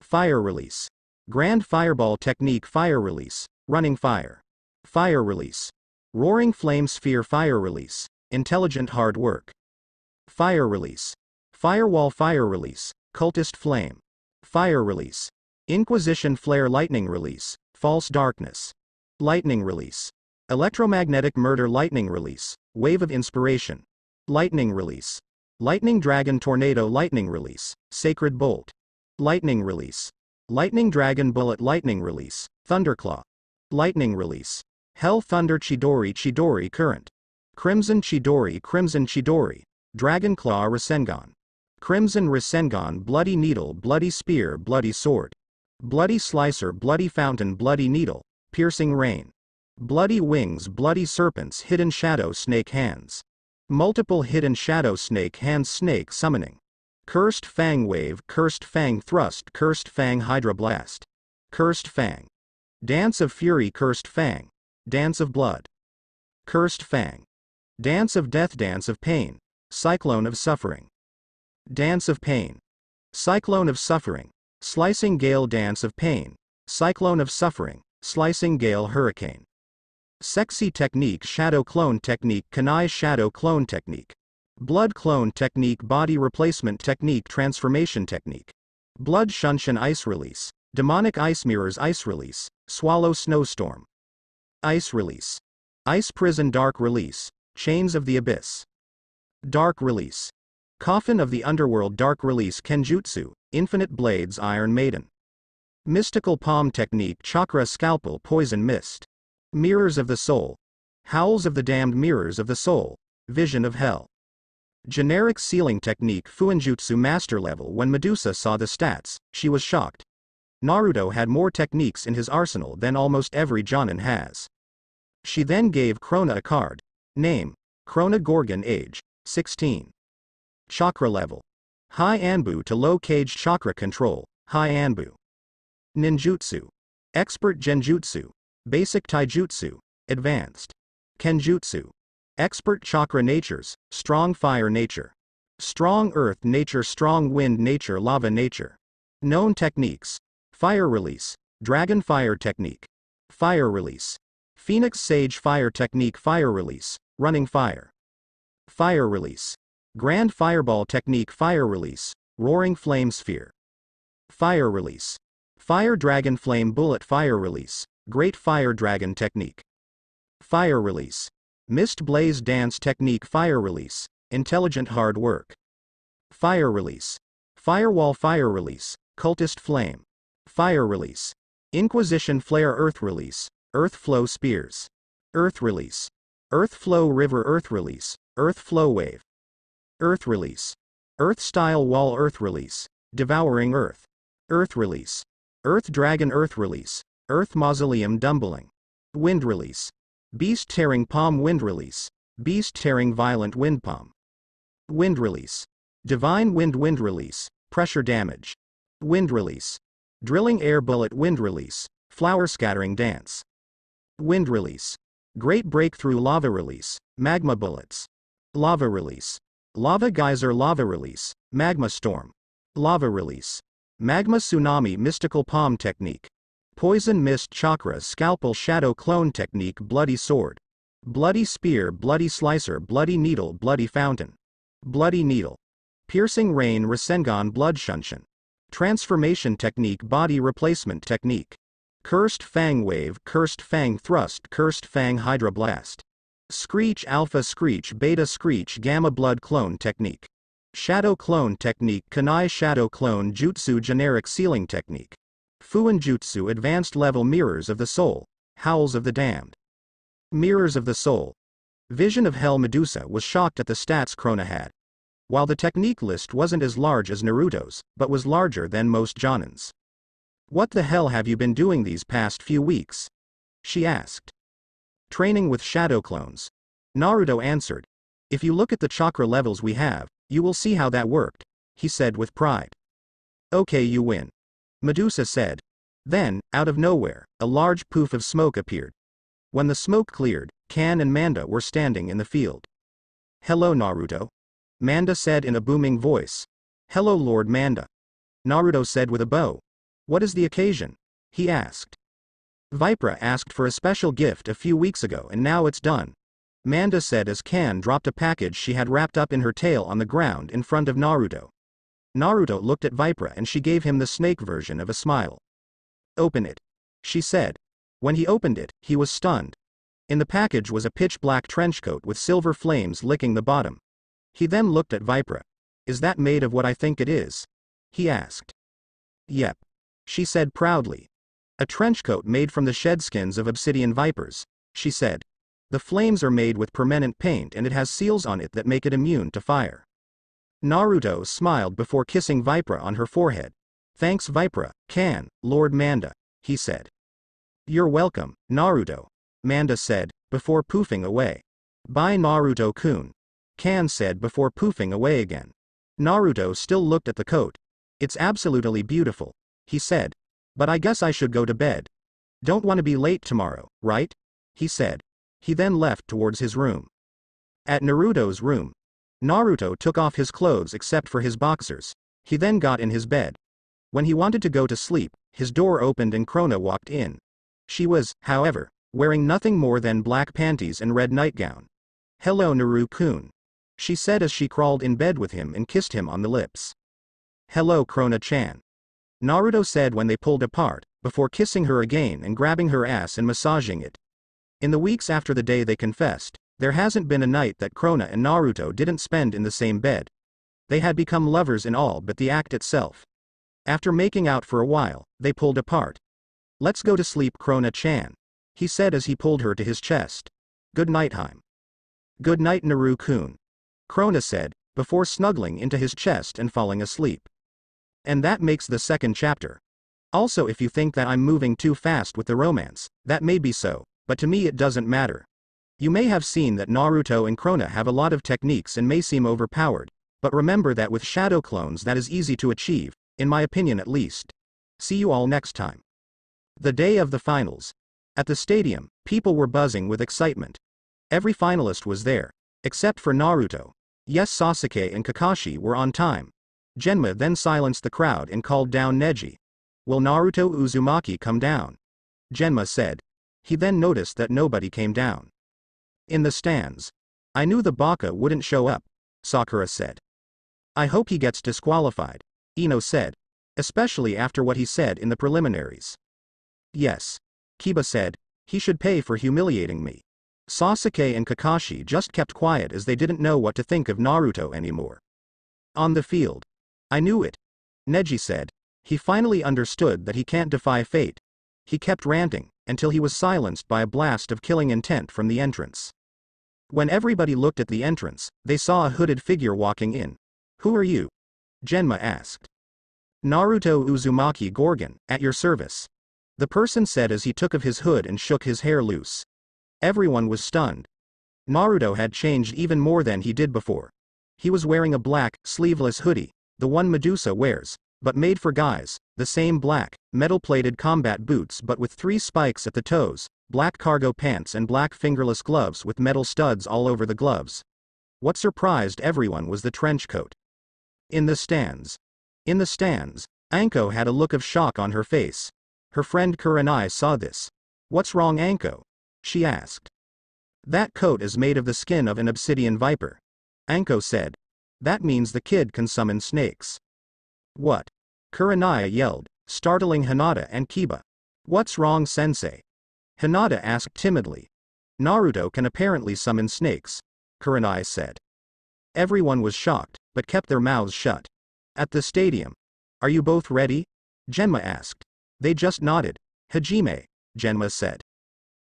Fire release. Grand fireball technique fire release. Running fire. Fire release. Roaring flame sphere fire release. Intelligent hard work. Fire release. Firewall fire release. Cultist flame. Fire release. Inquisition flare lightning release. False darkness. Lightning release. Electromagnetic murder lightning release. Wave of inspiration. Lightning release. Lightning dragon tornado lightning release. Sacred bolt. Lightning release. Lightning dragon bullet lightning release. Thunderclaw. Lightning release. Hell thunder Chidori Chidori current. Crimson Chidori Crimson Chidori. Dragon Claw Rasengan. Crimson Rasengan Bloody Needle Bloody Spear Bloody Sword. Bloody Slicer Bloody Fountain Bloody Needle, Piercing Rain. Bloody Wings Bloody Serpents Hidden Shadow Snake Hands. Multiple Hidden Shadow Snake Hands Snake Summoning. Cursed Fang Wave Cursed Fang Thrust Cursed Fang Hydra Blast. Cursed Fang. Dance of Fury Cursed Fang. Dance of Blood. Cursed Fang. Dance of Death Dance of Pain. Cyclone of Suffering. Dance of Pain. Cyclone of Suffering. Slicing Gale Dance of Pain. Cyclone of Suffering. Slicing Gale Hurricane. Sexy Technique Shadow Clone Technique Kanai Shadow Clone Technique. Blood Clone Technique Body Replacement Technique Transformation Technique. Blood Shunshin Ice Release. Demonic Ice Mirrors Ice Release. Swallow Snowstorm. Ice Release. Ice Prison Dark Release. Chains of the Abyss. Dark Release. Coffin of the Underworld Dark Release Kenjutsu, Infinite Blades Iron Maiden. Mystical Palm Technique Chakra Scalpel Poison Mist. Mirrors of the Soul. Howls of the Damned Mirrors of the Soul. Vision of Hell. Generic Sealing Technique Fuinjutsu Master Level When Medusa saw the stats, she was shocked. Naruto had more techniques in his arsenal than almost every Jonin has. She then gave Krona a card. Name. Krona Gorgon Age. 16. Chakra level. High Anbu to low Kage chakra control, High Anbu. Ninjutsu. Expert Genjutsu. Basic Taijutsu. Advanced. Kenjutsu. Expert Chakra Natures, Strong Fire Nature. Strong Earth Nature Strong Wind Nature Lava Nature. Known Techniques. Fire Release. Dragon Fire Technique. Fire Release. Phoenix Sage Fire Technique Fire Release. Running Fire. Fire Release. Grand Fireball Technique Fire Release, Roaring Flame Sphere. Fire Release. Fire Dragon Flame Bullet Fire Release, Great Fire Dragon Technique. Fire Release. Mist Blaze Dance Technique Fire Release, Intelligent Hard Work. Fire Release. Firewall Fire Release, Cultist Flame. Fire Release. Inquisition Flare Earth Release, Earth Flow Spears. Earth Release. Earth Flow River Earth Release, Earth Flow Wave. Earth Release. Earth Style Wall Earth Release. Devouring Earth. Earth Release. Earth Dragon Earth Release. Earth Mausoleum Dumpling. Wind Release. Beast Tearing Palm Wind Release. Beast Tearing Violent Wind Palm. Wind Release. Divine Wind Wind Release. Pressure Damage. Wind Release. Drilling Air Bullet Wind Release. Flower Scattering Dance. Wind Release. Great Breakthrough Lava Release. Magma Bullets. Lava Release. Lava Geyser Lava Release, Magma Storm. Lava Release. Magma Tsunami Mystical Palm Technique. Poison Mist Chakra Scalpel Shadow Clone Technique Bloody Sword. Bloody Spear Bloody Slicer Bloody Needle Bloody Fountain. Bloody Needle. Piercing Rain Rasengan Blood Shunshin. Transformation Technique Body Replacement Technique. Cursed Fang Wave Cursed Fang Thrust Cursed Fang Hydra Blast. Screech Alpha Screech Beta Screech Gamma Blood Clone Technique. Shadow Clone Technique Kanai Shadow Clone Jutsu Generic Sealing Technique. Fuin Jutsu Advanced Level Mirrors of the Soul. Howls of the Damned. Mirrors of the Soul. Vision of Hell Medusa was shocked at the stats Krona had. While the technique list wasn't as large as Naruto's, but was larger than most Jonin's. What the hell have you been doing these past few weeks? She asked. Training with shadow clones. Naruto answered. If you look at the chakra levels we have, you will see how that worked, he said with pride. Okay, you win. Medusa said. Then, out of nowhere, a large poof of smoke appeared. When the smoke cleared, Kan and Manda were standing in the field. Hello, Naruto. Manda said in a booming voice. Hello, Lord Manda. Naruto said with a bow. What is the occasion? He asked. Vipra asked for a special gift a few weeks ago and now it's done. Manda said as Kan dropped a package she had wrapped up in her tail on the ground in front of Naruto. Naruto looked at Vipra and she gave him the snake version of a smile. Open it. She said. When he opened it, he was stunned. In the package was a pitch black trenchcoat with silver flames licking the bottom. He then looked at Vipra. Is that made of what I think it is? He asked. Yep. She said proudly, a trench coat made from the shed skins of obsidian vipers, she said. The flames are made with permanent paint and it has seals on it that make it immune to fire. Naruto smiled before kissing Vipra on her forehead. Thanks Vipra, Kan, Lord Manda, he said. You're welcome, Naruto, Manda said, before poofing away. Bye Naruto-kun. Kan said before poofing away again. Naruto still looked at the coat. It's absolutely beautiful, he said, but I guess I should go to bed. Don't want to be late tomorrow, right? He said. He then left towards his room. At Naruto's room, Naruto took off his clothes except for his boxers. He then got in his bed. When he wanted to go to sleep, his door opened and Krona walked in. She was, however, wearing nothing more than black panties and red nightgown. Hello Naru-kun. She said as she crawled in bed with him and kissed him on the lips. Hello Krona-chan. Naruto said when they pulled apart, before kissing her again and grabbing her ass and massaging it. In the weeks after the day they confessed, there hasn't been a night that Krona and Naruto didn't spend in the same bed. They had become lovers in all but the act itself. After making out for a while, they pulled apart. Let's go to sleep Krona-chan. He said as he pulled her to his chest. Good night Heim. Good night Naru-kun. Krona said, before snuggling into his chest and falling asleep. And that makes the second chapter. Also if you think that I'm moving too fast with the romance, that may be so, but to me it doesn't matter. You may have seen that Naruto and Krona have a lot of techniques and may seem overpowered, but remember that with shadow clones that is easy to achieve, in my opinion at least. See you all next time. The day of the finals. At the stadium, people were buzzing with excitement. Every finalist was there, except for Naruto. Yes Sasuke and Kakashi were on time. Genma then silenced the crowd and called down Neji. Will Naruto Uzumaki come down? Genma said. He then noticed that nobody came down. In the stands. I knew the Baka wouldn't show up, Sakura said. I hope he gets disqualified, Ino said. Especially after what he said in the preliminaries. Yes. Kiba said, he should pay for humiliating me. Sasuke and Kakashi just kept quiet as they didn't know what to think of Naruto anymore. On the field. I knew it. Neji said. He finally understood that he can't defy fate. He kept ranting, until he was silenced by a blast of killing intent from the entrance. When everybody looked at the entrance, they saw a hooded figure walking in. Who are you? Genma asked. Naruto Uzumaki Gorgon, at your service. The person said as he took of his hood and shook his hair loose. Everyone was stunned. Naruto had changed even more than he did before. He was wearing a black, sleeveless hoodie, the one Medusa wears, but made for guys, the same black, metal-plated combat boots but with three spikes at the toes, black cargo pants and black fingerless gloves with metal studs all over the gloves. What surprised everyone was the trench coat. In the stands. In the stands, Anko had a look of shock on her face. Her friend Kurenai saw this. What's wrong Anko? She asked. That coat is made of the skin of an obsidian viper. Anko said. That means the kid can summon snakes. What? Kurenai yelled, startling Hinata and Kiba. What's wrong sensei? Hinata asked timidly. Naruto can apparently summon snakes, Kurenai said. Everyone was shocked, but kept their mouths shut. At the stadium. Are you both ready? Genma asked. They just nodded. Hajime, Genma said.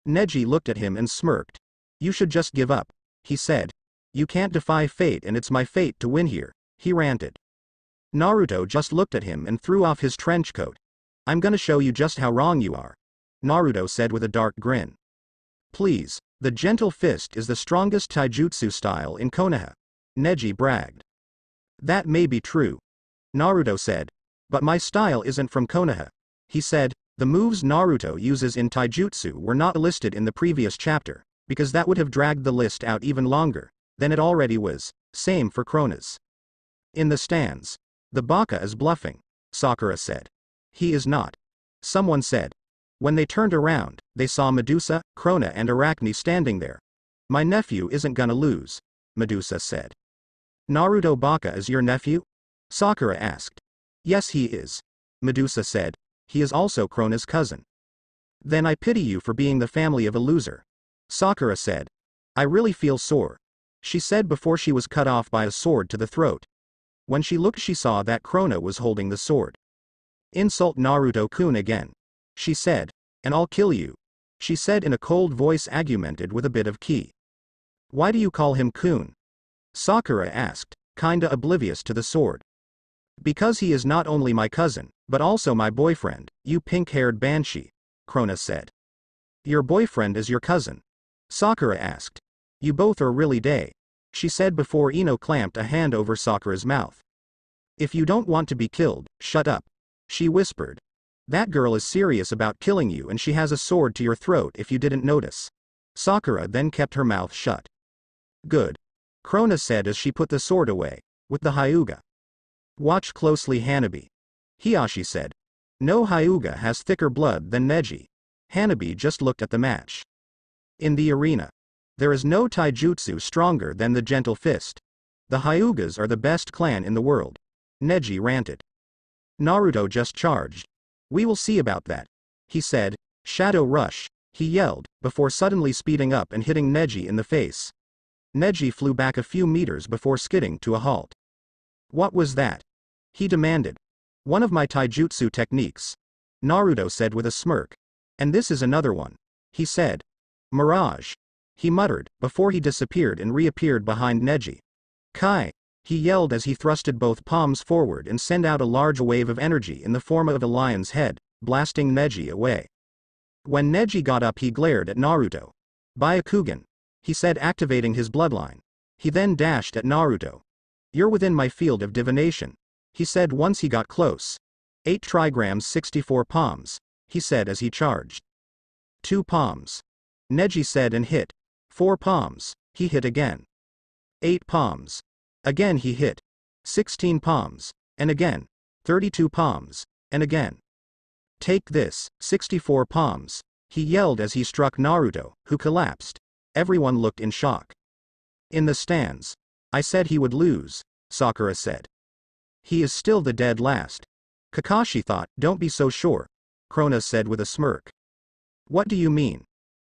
Neji looked at him and smirked. You should just give up, he said. You can't defy fate and it's my fate to win here, he ranted. Naruto just looked at him and threw off his trench coat. I'm gonna show you just how wrong you are. Naruto said with a dark grin. Please, the gentle fist is the strongest taijutsu style in Konoha. Neji bragged. That may be true. Naruto said. But my style isn't from Konoha. He said, the moves Naruto uses in taijutsu were not listed in the previous chapter, because that would have dragged the list out even longer than it already was, same for Krona's. In the stands. The Baka is bluffing, Sakura said. He is not. Someone said. When they turned around, they saw Medusa, Krona and Arachne standing there. My nephew isn't gonna lose, Medusa said. Naruto Baka is your nephew? Sakura asked. Yes he is. Medusa said, he is also Krona's cousin. Then I pity you for being the family of a loser. Sakura said. I really feel sore. She said before she was cut off by a sword to the throat. When she looked she saw that Krona was holding the sword. Insult Naruto-kun again. She said. And I'll kill you. She said in a cold voice augmented with a bit of ki. Why do you call him kun? Sakura asked, kinda oblivious to the sword. Because he is not only my cousin, but also my boyfriend, you pink-haired banshee, Krona said. Your boyfriend is your cousin? Sakura asked. You both are really day. She said before Ino clamped a hand over Sakura's mouth. If you don't want to be killed, shut up. She whispered. That girl is serious about killing you and she has a sword to your throat if you didn't notice. Sakura then kept her mouth shut. Good. Krona said as she put the sword away, with the Hyuga. Watch closely Hanabi. Hiashi said. No Hyuga has thicker blood than Neji. Hanabi just looked at the match. In the arena. There is no taijutsu stronger than the gentle fist. The Hyugas are the best clan in the world. Neji ranted. Naruto just charged. We will see about that. He said, Shadow Rush, he yelled, before suddenly speeding up and hitting Neji in the face. Neji flew back a few meters before skidding to a halt. What was that? He demanded. One of my taijutsu techniques. Naruto said with a smirk. And this is another one. He said. Mirage. He muttered, before he disappeared and reappeared behind Neji. Kai. He yelled as he thrusted both palms forward and sent out a large wave of energy in the form of a lion's head, blasting Neji away. When Neji got up he glared at Naruto. Byakugan. He said activating his bloodline. He then dashed at Naruto. You're within my field of divination. He said once he got close. 8 trigrams 64 palms. He said as he charged. 2 palms. Neji said and hit. 4 palms. He hit again. 8 palms. Again he hit. 16 palms. And again. 32 palms. And again. Take this, 64 palms. He yelled as he struck Naruto, who collapsed. Everyone looked in shock. In the stands. I said he would lose, Sakura said. He is still the dead last. Kakashi thought, don't be so sure. Krona said with a smirk. What do you mean?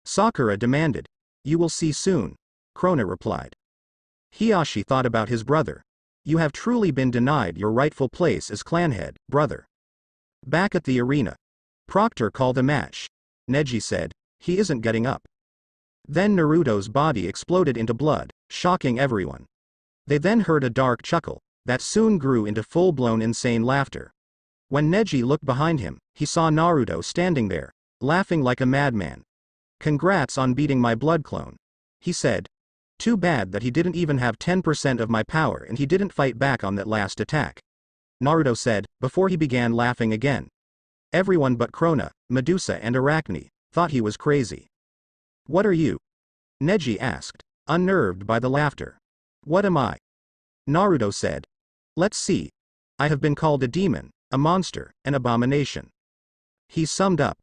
Sakura demanded. You will see soon. Krona replied. Hiashi thought about his brother. You have truly been denied your rightful place as clanhead, brother. Back at the arena. Proctor called a match. Neji said, he isn't getting up. Then Naruto's body exploded into blood, shocking everyone. They then heard a dark chuckle, that soon grew into full-blown insane laughter. When Neji looked behind him, he saw Naruto standing there, laughing like a madman. Congrats on beating my blood clone. He said, too bad that he didn't even have 10% of my power and he didn't fight back on that last attack. Naruto said, before he began laughing again. Everyone but Krona, Medusa and Arachne, thought he was crazy. What are you? Neji asked, unnerved by the laughter. What am I? Naruto said. Let's see. I have been called a demon, a monster, an abomination. He summed up.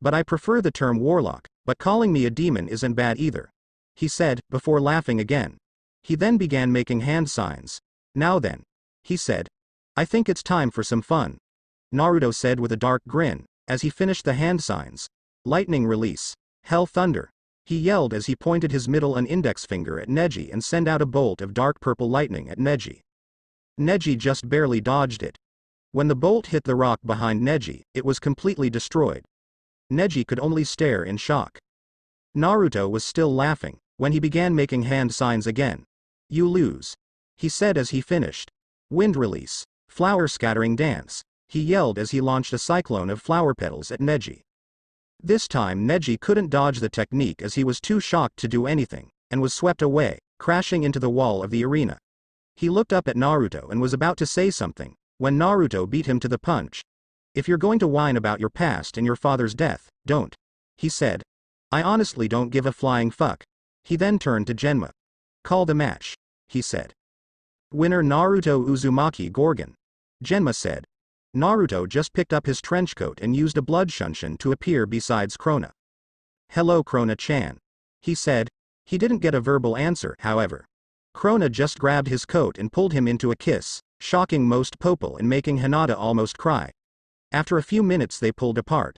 But I prefer the term warlock, but calling me a demon isn't bad either he said, before laughing again. He then began making hand signs. Now then. He said. I think it's time for some fun. Naruto said with a dark grin, as he finished the hand signs. Lightning release. Hell thunder. He yelled as he pointed his middle and index finger at Neji and sent out a bolt of dark purple lightning at Neji. Neji just barely dodged it. When the bolt hit the rock behind Neji, it was completely destroyed. Neji could only stare in shock. Naruto was still laughing, when he began making hand signs again. You lose. He said as he finished. Wind release. Flower scattering dance. He yelled as he launched a cyclone of flower petals at Neji. This time Neji couldn't dodge the technique as he was too shocked to do anything, and was swept away, crashing into the wall of the arena. He looked up at Naruto and was about to say something, when Naruto beat him to the punch. If you're going to whine about your past and your father's death, don't. He said. I honestly don't give a flying fuck. He then turned to Genma. Call the match, he said. Winner Naruto Uzumaki Gorgon. Genma said. Naruto just picked up his trench coat and used a blood shunshin to appear besides Krona. Hello Krona-chan. He said. He didn't get a verbal answer, however. Krona just grabbed his coat and pulled him into a kiss, shocking most Popol and making Hinata almost cry. After a few minutes they pulled apart.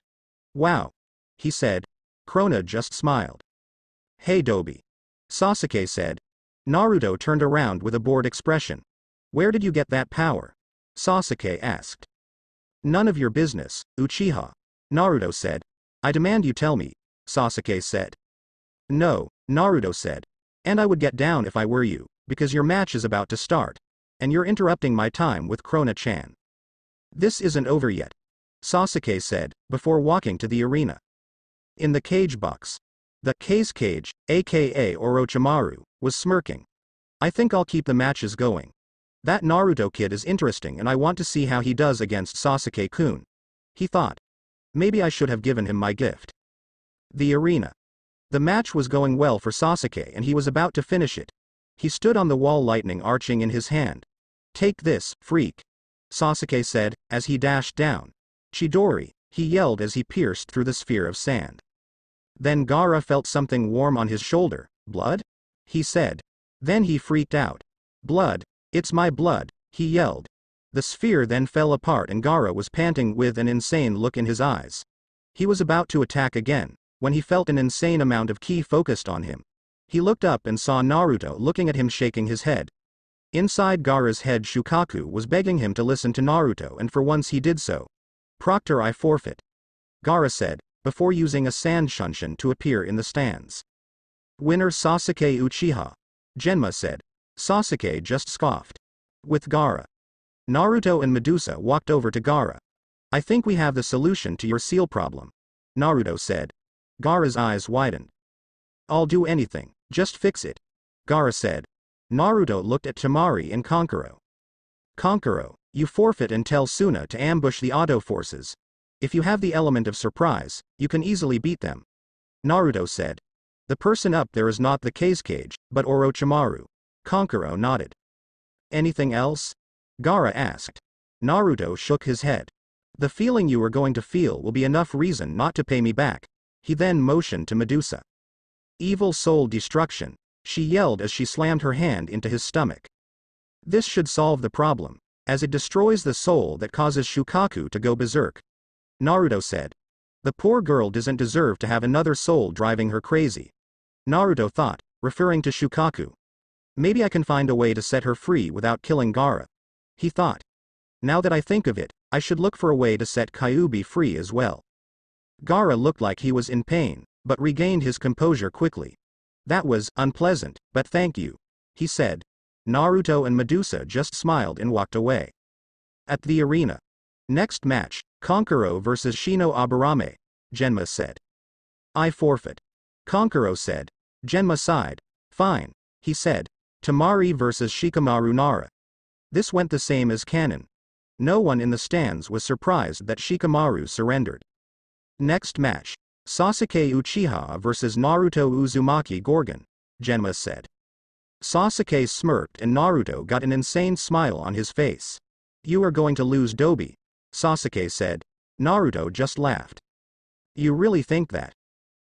Wow. He said. Krona just smiled. Hey Dobe. Sasuke said. Naruto turned around with a bored expression. Where did you get that power? Sasuke asked. None of your business, Uchiha. Naruto said. I demand you tell me, Sasuke said. No, Naruto said. And I would get down if I were you, because your match is about to start. And you're interrupting my time with Krona-chan. This isn't over yet. Sasuke said, before walking to the arena. In the Kage box, the Kazekage, aka Orochimaru, was smirking. I think I'll keep the matches going. That Naruto kid is interesting and I want to see how he does against Sasuke-kun. He thought. Maybe I should have given him my gift. The arena. The match was going well for Sasuke and he was about to finish it. He stood on the wall lightning arching in his hand. Take this, freak. Sasuke said, as he dashed down. Chidori, he yelled as he pierced through the sphere of sand. Then Gaara felt something warm on his shoulder. Blood? He said. Then he freaked out. Blood, it's my blood, he yelled. The sphere then fell apart and Gaara was panting with an insane look in his eyes. He was about to attack again, when he felt an insane amount of ki focused on him. He looked up and saw Naruto looking at him shaking his head. Inside Gaara's head Shukaku was begging him to listen to Naruto and for once he did so. Proctor I forfeit. Gaara said, before using a sand shunshin to appear in the stands. Winner Sasuke Uchiha. Genma said. Sasuke just scoffed. With Gaara. Naruto and Medusa walked over to Gaara. I think we have the solution to your seal problem. Naruto said. Gaara's eyes widened. I'll do anything, just fix it. Gaara said. Naruto looked at Temari and Kankuro. Kankuro, you forfeit and tell Suna to ambush the Oto forces. If you have the element of surprise, you can easily beat them. Naruto said. The person up there is not the Kazekage, but Orochimaru. Kankuro nodded. Anything else? Gaara asked. Naruto shook his head. The feeling you are going to feel will be enough reason not to pay me back. He then motioned to Medusa. Evil soul destruction, she yelled as she slammed her hand into his stomach. This should solve the problem, as it destroys the soul that causes Shukaku to go berserk. Naruto said. The poor girl doesn't deserve to have another soul driving her crazy. Naruto thought, referring to Shukaku. Maybe I can find a way to set her free without killing Gaara. He thought. Now that I think of it, I should look for a way to set Kyuubi free as well. Gaara looked like he was in pain, but regained his composure quickly. That was unpleasant, but thank you, he said. Naruto and Medusa just smiled and walked away. At the arena. Next match, Kankuro vs Shino Aburame, Genma said. I forfeit. Kankuro said. Genma sighed. Fine, he said. Temari vs Shikamaru Nara. This went the same as canon. No one in the stands was surprised that Shikamaru surrendered. Next match. Sasuke Uchiha vs Naruto Uzumaki Gorgon, Genma said. Sasuke smirked and Naruto got an insane smile on his face. You are going to lose Dobe, Sasuke said. Naruto just laughed. You really think that?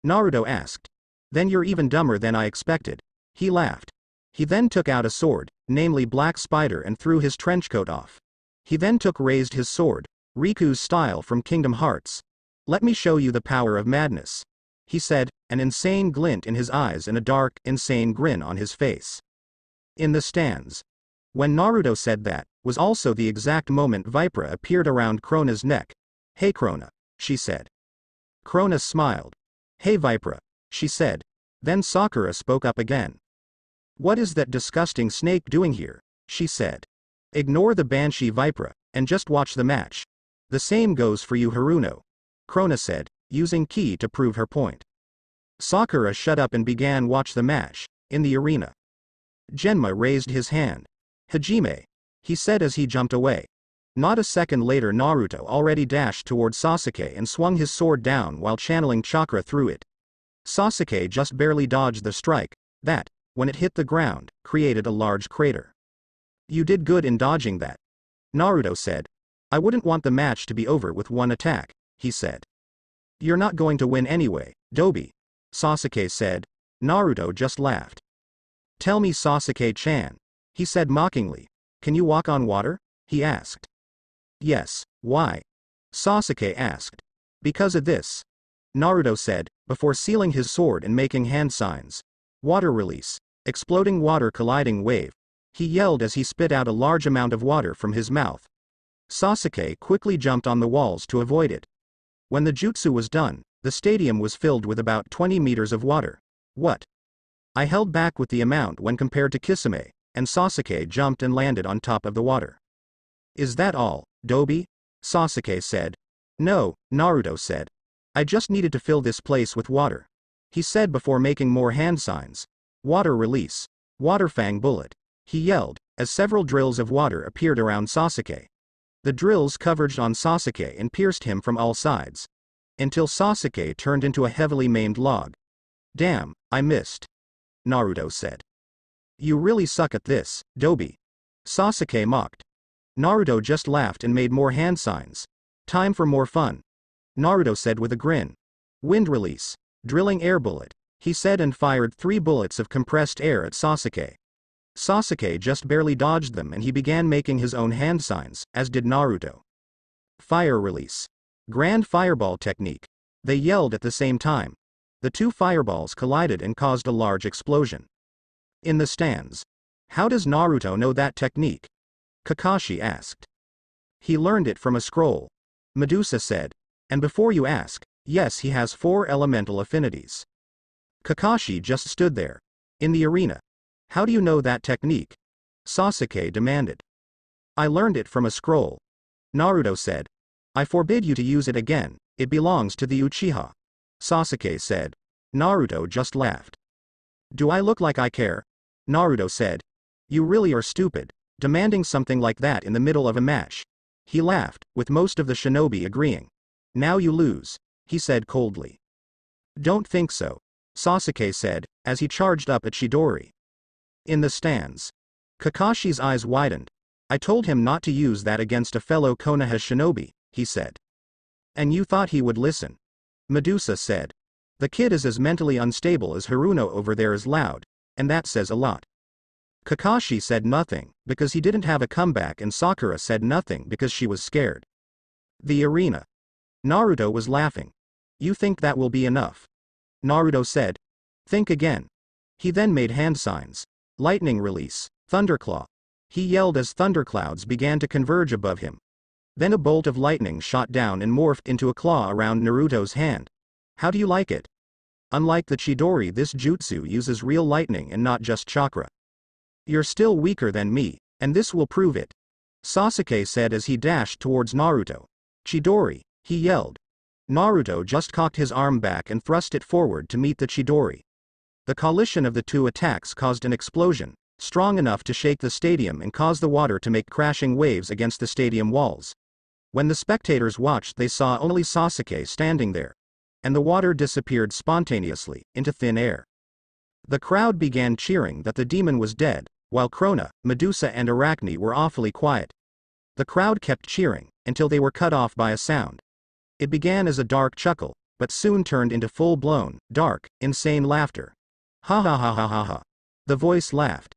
Naruto asked. Then you're even dumber than I expected. He laughed. He then took out a sword, namely Black Spider and threw his trenchcoat off. He then took raised his sword, Riku's style from Kingdom Hearts. Let me show you the power of madness. He said, an insane glint in his eyes and a dark, insane grin on his face. In the stands. When Naruto said that, was also the exact moment Vipra appeared around Krona's neck. Hey Krona, she said. Krona smiled. Hey Vipra, she said. Then Sakura spoke up again. What is that disgusting snake doing here? She said. Ignore the Banshee Vipra, and just watch the match. The same goes for you Haruno. Krona said, using ki to prove her point. Sakura shut up and began watch the match, in the arena. Genma raised his hand. Hajime. He said as he jumped away. Not a second later Naruto already dashed toward Sasuke and swung his sword down while channeling chakra through it. Sasuke just barely dodged the strike, that, when it hit the ground, created a large crater. You did good in dodging that. Naruto said. I wouldn't want the match to be over with one attack, he said. You're not going to win anyway, Dobe. Sasuke said. Naruto just laughed. Tell me Sasuke-chan. He said mockingly. Can you walk on water? He asked. Yes, why? Sasuke asked. Because of this. Naruto said, before sealing his sword and making hand signs. Water release. Exploding water colliding wave. He yelled as he spit out a large amount of water from his mouth. Sasuke quickly jumped on the walls to avoid it. When the jutsu was done, the stadium was filled with about 20 meters of water. What? I held back with the amount when compared to Kisame, and Sasuke jumped and landed on top of the water. Is that all, Dobe? Sasuke said. No, Naruto said. I just needed to fill this place with water. He said before making more hand signs. Water release. Water fang bullet. He yelled, as several drills of water appeared around Sasuke. The drills converged on Sasuke and pierced him from all sides. Until Sasuke turned into a heavily maimed log. Damn, I missed. Naruto said. You really suck at this, Dobe. Sasuke mocked. Naruto just laughed and made more hand signs. Time for more fun. Naruto said with a grin. Wind release. Drilling air bullet. He said and fired three bullets of compressed air at Sasuke. Sasuke just barely dodged them and he began making his own hand signs, as did Naruto. Fire release. Grand fireball technique. They yelled at the same time. The two fireballs collided and caused a large explosion. In the stands. How does Naruto know that technique? Kakashi asked. He learned it from a scroll. Medusa said. And before you ask, yes he has four elemental affinities. Kakashi just stood there. In the arena. How do you know that technique? Sasuke demanded. I learned it from a scroll. Naruto said. I forbid you to use it again, it belongs to the Uchiha. Sasuke said. Naruto just laughed. Do I look like I care? Naruto said. You really are stupid, demanding something like that in the middle of a match. He laughed, with most of the shinobi agreeing. Now you lose, he said coldly. Don't think so, Sasuke said, as he charged up at Chidori. In the stands. Kakashi's eyes widened. I told him not to use that against a fellow Konoha shinobi, he said. And you thought he would listen. Medusa said. The kid is as mentally unstable as Haruno over there is loud, and that says a lot. Kakashi said nothing, because he didn't have a comeback and Sakura said nothing because she was scared. The arena. Naruto was laughing. You think that will be enough? Naruto said. Think again. He then made hand signs. Lightning release, thunderclaw. He yelled as thunderclouds began to converge above him. Then a bolt of lightning shot down and morphed into a claw around Naruto's hand. How do you like it? Unlike the Chidori this jutsu uses real lightning and not just chakra. You're still weaker than me, and this will prove it. Sasuke said as he dashed towards Naruto. Chidori, he yelled. Naruto just cocked his arm back and thrust it forward to meet the Chidori. The collision of the two attacks caused an explosion, strong enough to shake the stadium and cause the water to make crashing waves against the stadium walls. When the spectators watched they saw only Sasuke standing there. And the water disappeared spontaneously, into thin air. The crowd began cheering that the demon was dead, while Krona, Medusa and Arachne were awfully quiet. The crowd kept cheering, until they were cut off by a sound. It began as a dark chuckle, but soon turned into full-blown, dark, insane laughter. Ha ha ha ha ha ha. The voice laughed.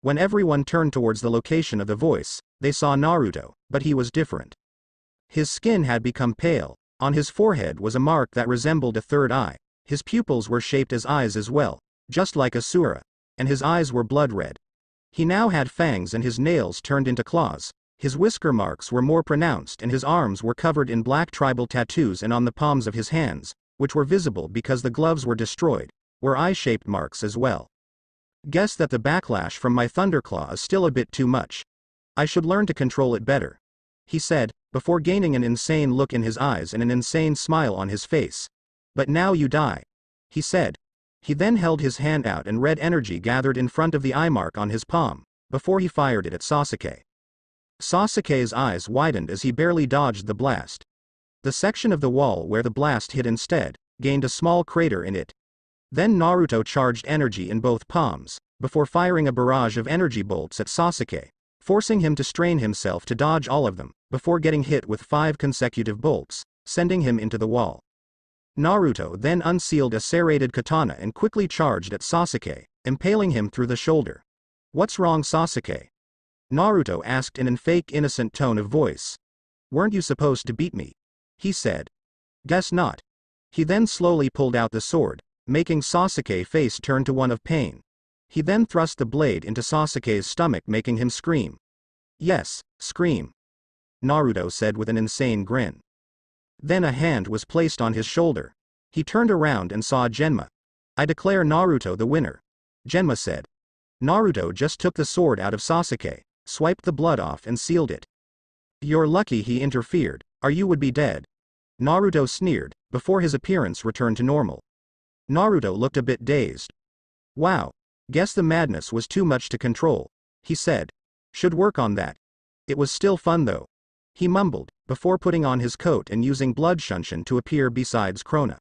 When everyone turned towards the location of the voice, they saw Naruto, but he was different. His skin had become pale, on his forehead was a mark that resembled a third eye, his pupils were shaped as eyes as well, just like a Asura, and his eyes were blood red. He now had fangs and his nails turned into claws, his whisker marks were more pronounced and his arms were covered in black tribal tattoos and on the palms of his hands, which were visible because the gloves were destroyed, were eye-shaped marks as well. Guess that the backlash from my thunderclaw is still a bit too much. I should learn to control it better. He said, before gaining an insane look in his eyes and an insane smile on his face. But now you die. He said. He then held his hand out and red energy gathered in front of the eye mark on his palm, before he fired it at Sasuke. Sasuke's eyes widened as he barely dodged the blast. The section of the wall where the blast hit instead, gained a small crater in it, then Naruto charged energy in both palms, before firing a barrage of energy bolts at Sasuke, forcing him to strain himself to dodge all of them, before getting hit with five consecutive bolts, sending him into the wall. Naruto then unsealed a serrated katana and quickly charged at Sasuke, impaling him through the shoulder. What's wrong Sasuke? Naruto asked in an fake innocent tone of voice. Weren't you supposed to beat me? He said. Guess not. He then slowly pulled out the sword, making Sasuke face turn to one of pain. He then thrust the blade into Sasuke's stomach making him scream. Yes, scream. Naruto said with an insane grin. Then a hand was placed on his shoulder. He turned around and saw Genma. I declare Naruto the winner. Genma said. Naruto just took the sword out of Sasuke, swiped the blood off and sealed it. You're lucky he interfered, or you would be dead. Naruto sneered, before his appearance returned to normal. Naruto looked a bit dazed. Wow. Guess the madness was too much to control, he said. Should work on that. It was still fun though. He mumbled, before putting on his coat and using blood shunshin to appear besides Krona.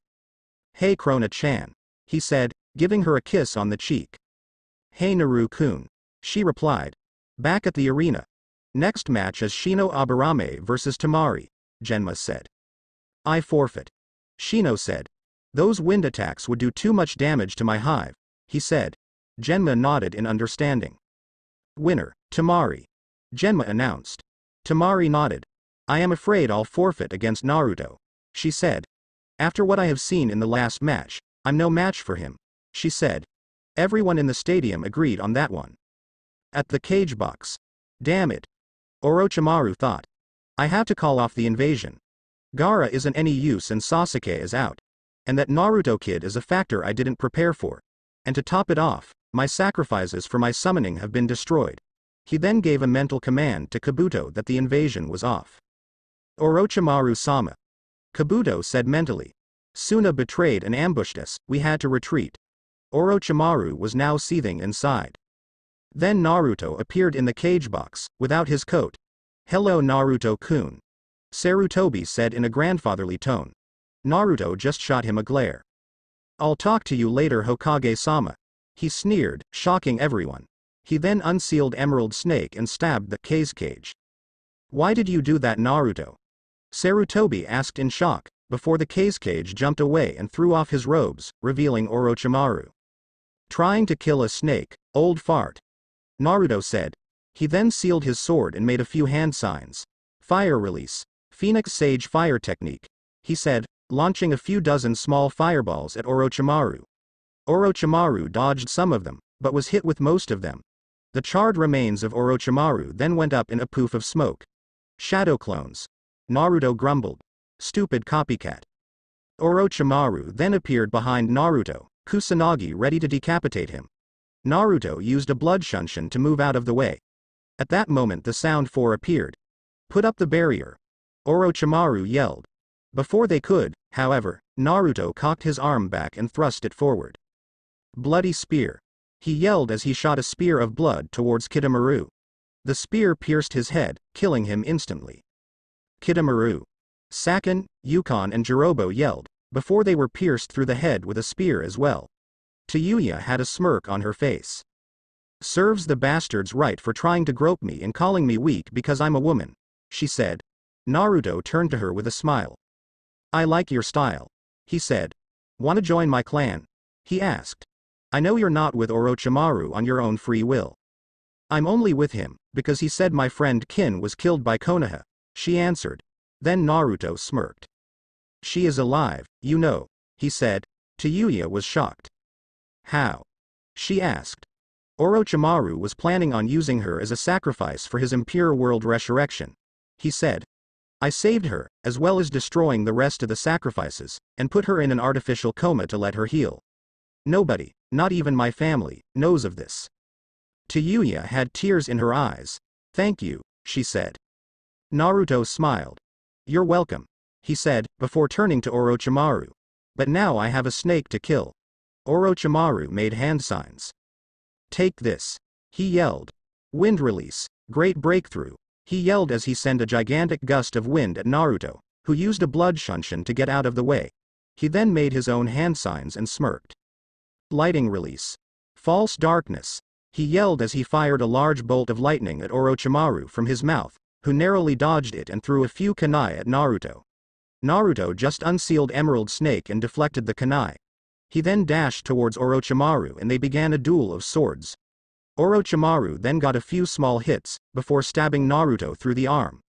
Hey Krona-chan. He said, giving her a kiss on the cheek. Hey Naru-kun. She replied. Back at the arena. Next match is Shino Aburame versus Temari, Genma said. I forfeit. Shino said. Those wind attacks would do too much damage to my hive, he said. Genma nodded in understanding. Winner, Temari. Genma announced. Temari nodded. I am afraid I'll forfeit against Naruto, she said. After what I have seen in the last match, I'm no match for him, she said. Everyone in the stadium agreed on that one. At the Kage box. Damn it. Orochimaru thought. I have to call off the invasion. Gaara isn't any use and Sasuke is out. And that Naruto kid is a factor I didn't prepare for. And to top it off, my sacrifices for my summoning have been destroyed. He then gave a mental command to Kabuto that the invasion was off. Orochimaru-sama. Kabuto said mentally. Suna betrayed and ambushed us, we had to retreat. Orochimaru was now seething inside. Then Naruto appeared in the Kage box, without his coat. Hello Naruto-kun. Sarutobi said in a grandfatherly tone. Naruto just shot him a glare. I'll talk to you later Hokage-sama. He sneered, shocking everyone. He then unsealed Emerald Snake and stabbed the Kazekage. Why did you do that Naruto? Sarutobi asked in shock, before the Kazekage jumped away and threw off his robes, revealing Orochimaru. Trying to kill a snake, old fart. Naruto said. He then sealed his sword and made a few hand signs. Fire release. Phoenix Sage fire technique. He said, launching a few dozen small fireballs at Orochimaru. Orochimaru dodged some of them, but was hit with most of them. The charred remains of Orochimaru then went up in a poof of smoke. Shadow clones. Naruto grumbled. Stupid copycat. Orochimaru then appeared behind Naruto, Kusanagi ready to decapitate him. Naruto used a blood shunshin to move out of the way. At that moment the sound 4 appeared. Put up the barrier. Orochimaru yelled. Before they could, however, Naruto cocked his arm back and thrust it forward. Bloody spear. He yelled as he shot a spear of blood towards Kidomaru. The spear pierced his head, killing him instantly. Kidomaru. Sakon, Ukon and Jirobo yelled, before they were pierced through the head with a spear as well. Tayuya had a smirk on her face. Serves the bastards right for trying to grope me and calling me weak because I'm a woman, she said. Naruto turned to her with a smile. I like your style. He said. Wanna join my clan? He asked. I know you're not with Orochimaru on your own free will. I'm only with him, because he said my friend Kin was killed by Konoha, she answered. Then Naruto smirked. She is alive, you know, he said. Tayuya was shocked. How? She asked. Orochimaru was planning on using her as a sacrifice for his impure world resurrection. He said. I saved her, as well as destroying the rest of the sacrifices, and put her in an artificial coma to let her heal. Nobody, not even my family, knows of this. Tayuya had tears in her eyes. Thank you, she said. Naruto smiled. You're welcome, he said, before turning to Orochimaru. But now I have a snake to kill. Orochimaru made hand signs. Take this. He yelled. Wind release, great breakthrough, he yelled as he sent a gigantic gust of wind at Naruto, who used a blood shunshin to get out of the way. He then made his own hand signs and smirked. Lighting release. False darkness. He yelled as he fired a large bolt of lightning at Orochimaru from his mouth, who narrowly dodged it and threw a few kunai at Naruto. Naruto just unsealed Emerald Snake and deflected the kunai. He then dashed towards Orochimaru and they began a duel of swords. Orochimaru then got a few small hits, before stabbing Naruto through the arm.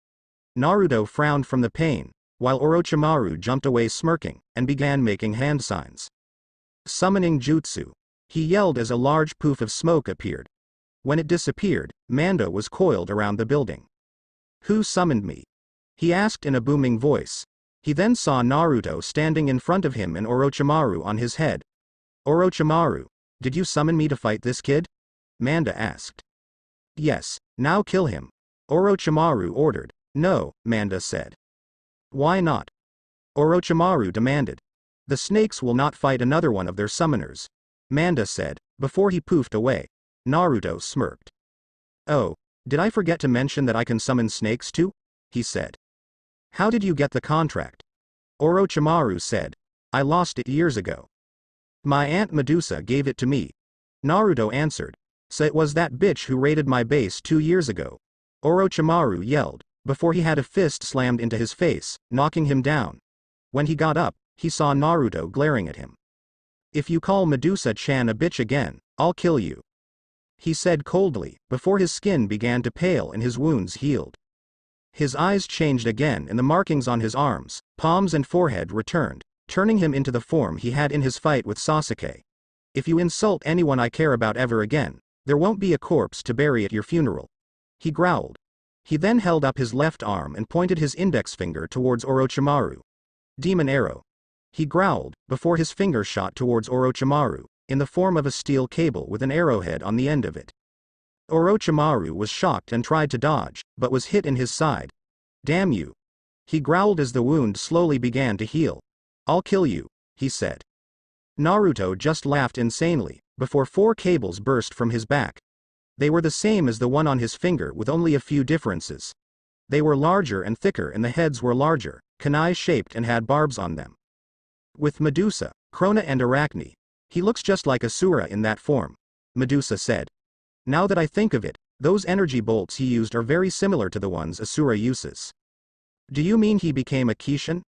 Naruto frowned from the pain, while Orochimaru jumped away smirking, and began making hand signs. Summoning Jutsu. He yelled as a large poof of smoke appeared. When it disappeared, Manda was coiled around the building. Who summoned me? He asked in a booming voice. He then saw Naruto standing in front of him and Orochimaru on his head. Orochimaru, did you summon me to fight this kid? Manda asked. Yes, now kill him. Orochimaru ordered. No, Manda said. Why not? Orochimaru demanded. The snakes will not fight another one of their summoners. Manda said, before he poofed away. Naruto smirked. Oh, did I forget to mention that I can summon snakes too? He said. How did you get the contract? Orochimaru said. I lost it years ago. My aunt Medusa gave it to me. Naruto answered, so it was that bitch who raided my base two years ago. Orochimaru yelled, before he had a fist slammed into his face, knocking him down. When he got up, he saw Naruto glaring at him. If you call Medusa-chan a bitch again, I'll kill you. He said coldly, before his skin began to pale and his wounds healed. His eyes changed again and the markings on his arms, palms and forehead returned, turning him into the form he had in his fight with Sasuke. If you insult anyone I care about ever again, there won't be a corpse to bury at your funeral. He growled. He then held up his left arm and pointed his index finger towards Orochimaru. Demon arrow. He growled, before his finger shot towards Orochimaru, in the form of a steel cable with an arrowhead on the end of it. Orochimaru was shocked and tried to dodge, but was hit in his side. Damn you. He growled as the wound slowly began to heal. I'll kill you, he said. Naruto just laughed insanely, before four cables burst from his back, they were the same as the one on his finger with only a few differences. They were larger and thicker and the heads were larger, kunai-shaped and had barbs on them. With Medusa, Krona and Arachne, he looks just like Asura in that form. Medusa said. Now that I think of it, those energy bolts he used are very similar to the ones Asura uses. Do you mean he became a Kishin?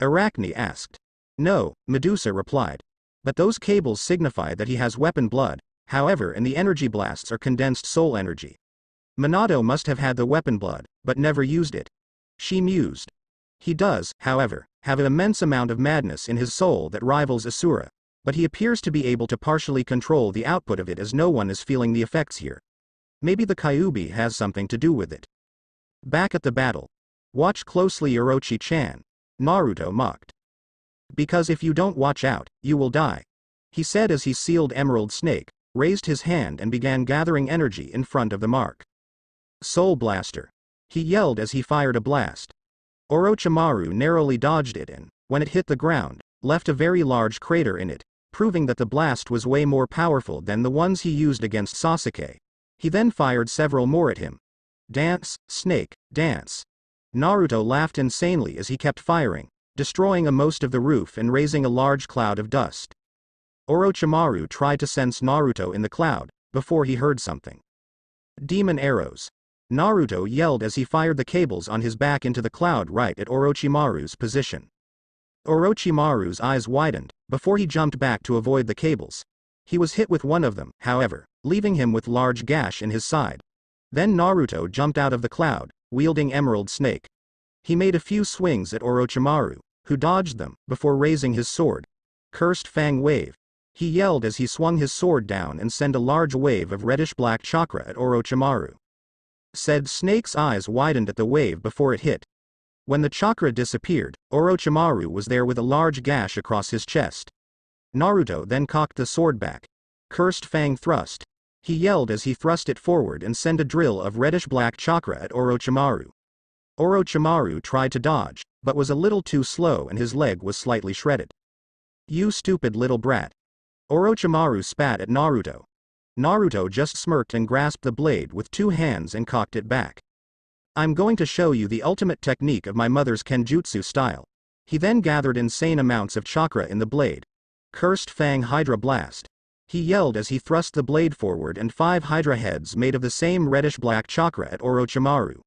Arachne asked. No, Medusa replied. But those cables signify that he has weapon blood, However and the energy blasts are condensed soul energy. Minato must have had the weapon blood, but never used it. She mused. He does, however, have an immense amount of madness in his soul that rivals Asura, but he appears to be able to partially control the output of it as no one is feeling the effects here. Maybe the Kyuubi has something to do with it. Back at the battle. Watch closely Orochi-chan. Naruto mocked. Because if you don't watch out, you will die. He said as he sealed Emerald Snake, raised his hand and began gathering energy in front of the mark. Soul Blaster. He yelled as he fired a blast. Orochimaru narrowly dodged it and, when it hit the ground, left a very large crater in it, proving that the blast was way more powerful than the ones he used against Sasuke. He then fired several more at him. Dance, snake, dance. Naruto laughed insanely as he kept firing, destroying a most of the roof and raising a large cloud of dust. Orochimaru tried to sense Naruto in the cloud, before he heard something. Demon arrows. Naruto yelled as he fired the cables on his back into the cloud right at Orochimaru's position. Orochimaru's eyes widened, before he jumped back to avoid the cables. He was hit with one of them, however, leaving him with large gash in his side. Then Naruto jumped out of the cloud, wielding Emerald Snake. He made a few swings at Orochimaru, who dodged them, before raising his sword. Cursed Fang Wave. He yelled as he swung his sword down and sent a large wave of reddish-black chakra at Orochimaru. Said Snake's eyes widened at the wave before it hit. When the chakra disappeared, Orochimaru was there with a large gash across his chest. Naruto then cocked the sword back. Cursed Fang thrust. He yelled as he thrust it forward and sent a drill of reddish-black chakra at Orochimaru. Orochimaru tried to dodge, but was a little too slow and his leg was slightly shredded. You stupid little brat. Orochimaru spat at Naruto. Naruto just smirked and grasped the blade with two hands and cocked it back. I'm going to show you the ultimate technique of my mother's kenjutsu style. He then gathered insane amounts of chakra in the blade. Cursed Fang Hydra Blast. He yelled as he thrust the blade forward and five Hydra heads made of the same reddish-black chakra at Orochimaru.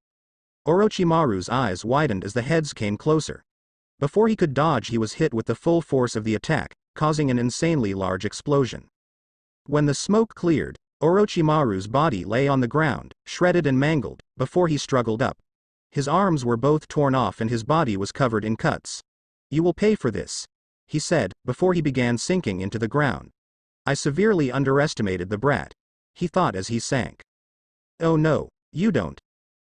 Orochimaru's eyes widened as the heads came closer. Before he could dodge he was hit with the full force of the attack, causing an insanely large explosion. When the smoke cleared, Orochimaru's body lay on the ground, shredded and mangled, before he struggled up. His arms were both torn off and his body was covered in cuts. You will pay for this, he said, before he began sinking into the ground. I severely underestimated the brat. He thought as he sank. Oh no, you don't.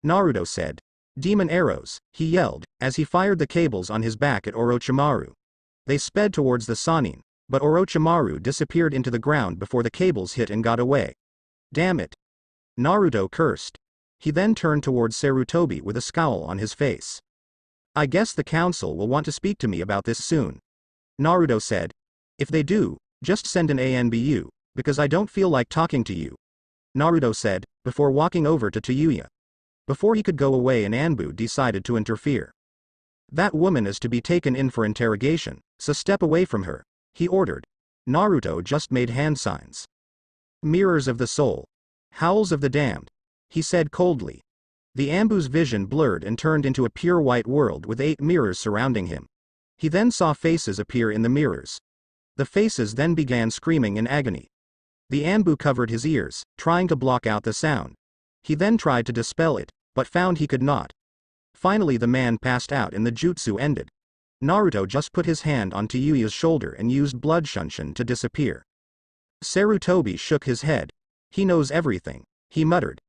Naruto said. Demon arrows, he yelled, as he fired the cables on his back at Orochimaru. They sped towards the Sannin, but Orochimaru disappeared into the ground before the cables hit and got away. Damn it. Naruto cursed. He then turned towards Sarutobi with a scowl on his face. I guess the council will want to speak to me about this soon. Naruto said. If they do, just send an ANBU, because I don't feel like talking to you. Naruto said, before walking over to Tayuya. Before he could go away an Anbu decided to interfere. That woman is to be taken in for interrogation, so step away from her, he ordered. Naruto just made hand signs. Mirrors of the soul. Howls of the damned. He said coldly. The Anbu's vision blurred and turned into a pure white world with eight mirrors surrounding him. He then saw faces appear in the mirrors. The faces then began screaming in agony. The Anbu covered his ears, trying to block out the sound. He then tried to dispel it, but found he could not. Finally the man passed out and the jutsu ended. Naruto just put his hand on Tayuya's shoulder and used blood shunshin to disappear. Sarutobi shook his head. He knows everything, he muttered.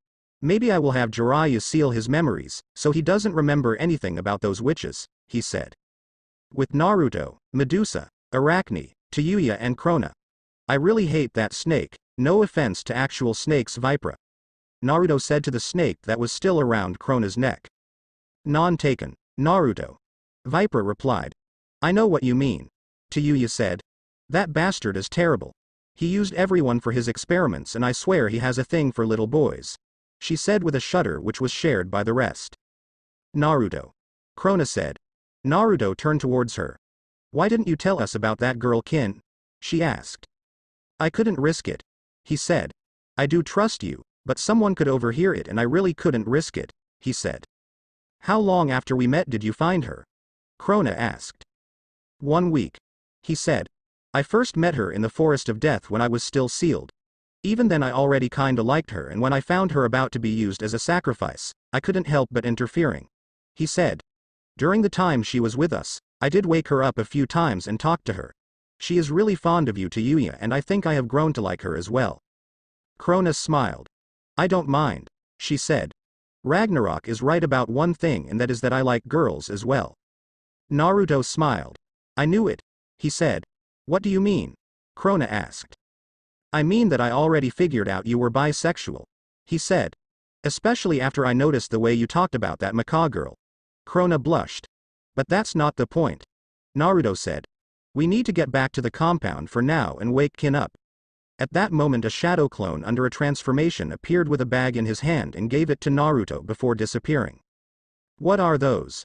Maybe I will have Jiraiya seal his memories, so he doesn't remember anything about those witches, he said. With Naruto, Medusa, Arachne, Tayuya and Krona. I really hate that snake, no offense to actual snakes Vipra. Naruto said to the snake that was still around Krona's neck. Non taken, Naruto. Viper replied. I know what you mean. Tayuya, said. That bastard is terrible. He used everyone for his experiments and I swear he has a thing for little boys. She said with a shudder which was shared by the rest. Naruto. Krona said. Naruto turned towards her. Why didn't you tell us about that girl Kin? She asked. I couldn't risk it. He said. I do trust you, but someone could overhear it and I really couldn't risk it, he said. How long after we met did you find her? Krona asked. One week. He said. I first met her in the Forest of Death when I was still sealed. Even then I already kinda liked her and when I found her about to be used as a sacrifice, I couldn't help but interfering. He said. During the time she was with us, I did wake her up a few times and talk to her. She is really fond of you Tayuya and I think I have grown to like her as well. Krona smiled. I don't mind, she said. Ragnarok is right about one thing and that is that I like girls as well. Naruto smiled. I knew it. He said. What do you mean? Krona asked. I mean that I already figured out you were bisexual. He said. Especially after I noticed the way you talked about that Maka girl. Krona blushed. But that's not the point. Naruto said. We need to get back to the compound for now and wake Kin up. At that moment a shadow clone under a transformation appeared with a bag in his hand and gave it to Naruto before disappearing. What are those?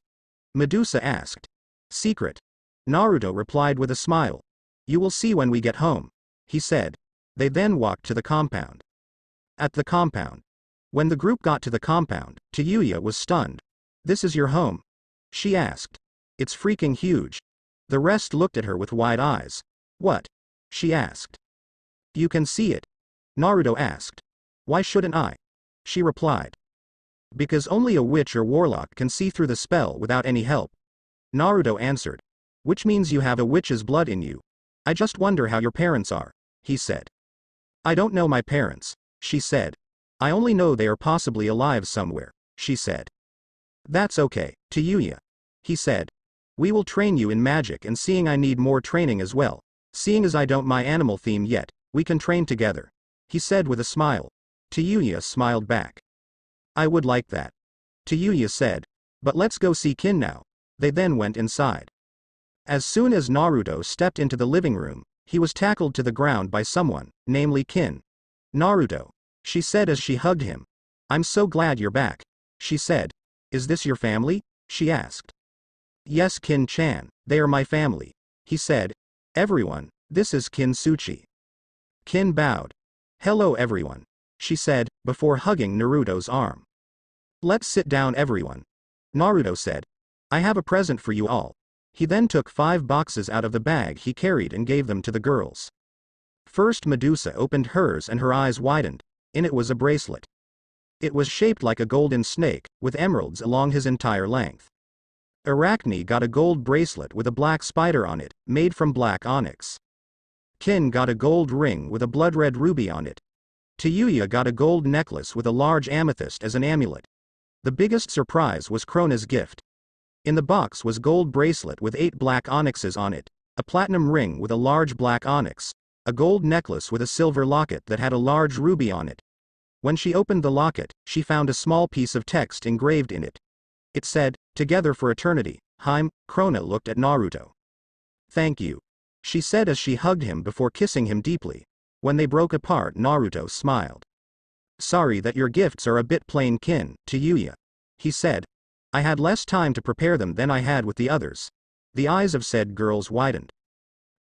Medusa asked. Secret. Naruto replied with a smile. You will see when we get home. He said. They then walked to the compound. At the compound. When the group got to the compound, Tayuya was stunned. This is your home? She asked. It's freaking huge. The rest looked at her with wide eyes. What? She asked. You can see it. Naruto asked. Why shouldn't I? She replied. Because only a witch or warlock can see through the spell without any help. Naruto answered. Which means you have a witch's blood in you. I just wonder how your parents are, he said. I don't know my parents, she said. I only know they are possibly alive somewhere, she said. That's okay, Tayuya. He said. We will train you in magic and seeing I need more training as well. Seeing as I don't my animal theme yet, we can train together. He said with a smile. Tayuya smiled back. I would like that. Tayuya said. But let's go see Kin now. They then went inside. As soon as Naruto stepped into the living room, he was tackled to the ground by someone, namely Kin. Naruto. She said as she hugged him. I'm so glad you're back. She said. Is this your family? She asked. Yes Kin-chan, they are my family. He said. Everyone, this is Kintsuchi. Kin bowed. Hello everyone. She said, before hugging Naruto's arm. Let's sit down everyone. Naruto said. I have a present for you all. He then took five boxes out of the bag he carried and gave them to the girls. First Medusa opened hers and her eyes widened. In it was a bracelet. It was shaped like a golden snake, with emeralds along his entire length. Arachne got a gold bracelet with a black spider on it, made from black onyx. Kin got a gold ring with a blood-red ruby on it. Tayuya got a gold necklace with a large amethyst as an amulet. The biggest surprise was Krona's gift. In the box was gold bracelet with eight black onyxes on it, a platinum ring with a large black onyx, a gold necklace with a silver locket that had a large ruby on it. When she opened the locket, she found a small piece of text engraved in it. It said, Together for eternity, Hime, Krona looked at Naruto. Thank you. She said as she hugged him before kissing him deeply. When they broke apart Naruto smiled. Sorry that your gifts are a bit plain kin, Tayuya. He said, I had less time to prepare them than I had with the others. The eyes of said girls widened.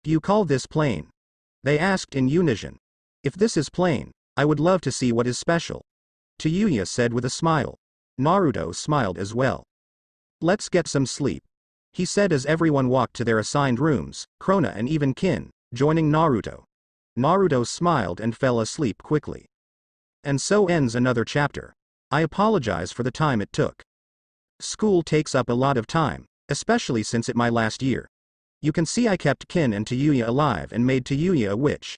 Do you call this plain? They asked in unison. If this is plain, I would love to see what is special. Tayuya said with a smile. Naruto smiled as well. Let's get some sleep. He said as everyone walked to their assigned rooms, Krona and even Kin, joining Naruto. Naruto smiled and fell asleep quickly. And so ends another chapter. I apologize for the time it took. School takes up a lot of time, especially since it my last year. You can see I kept Kin and Tayuya alive and made Tayuya a witch.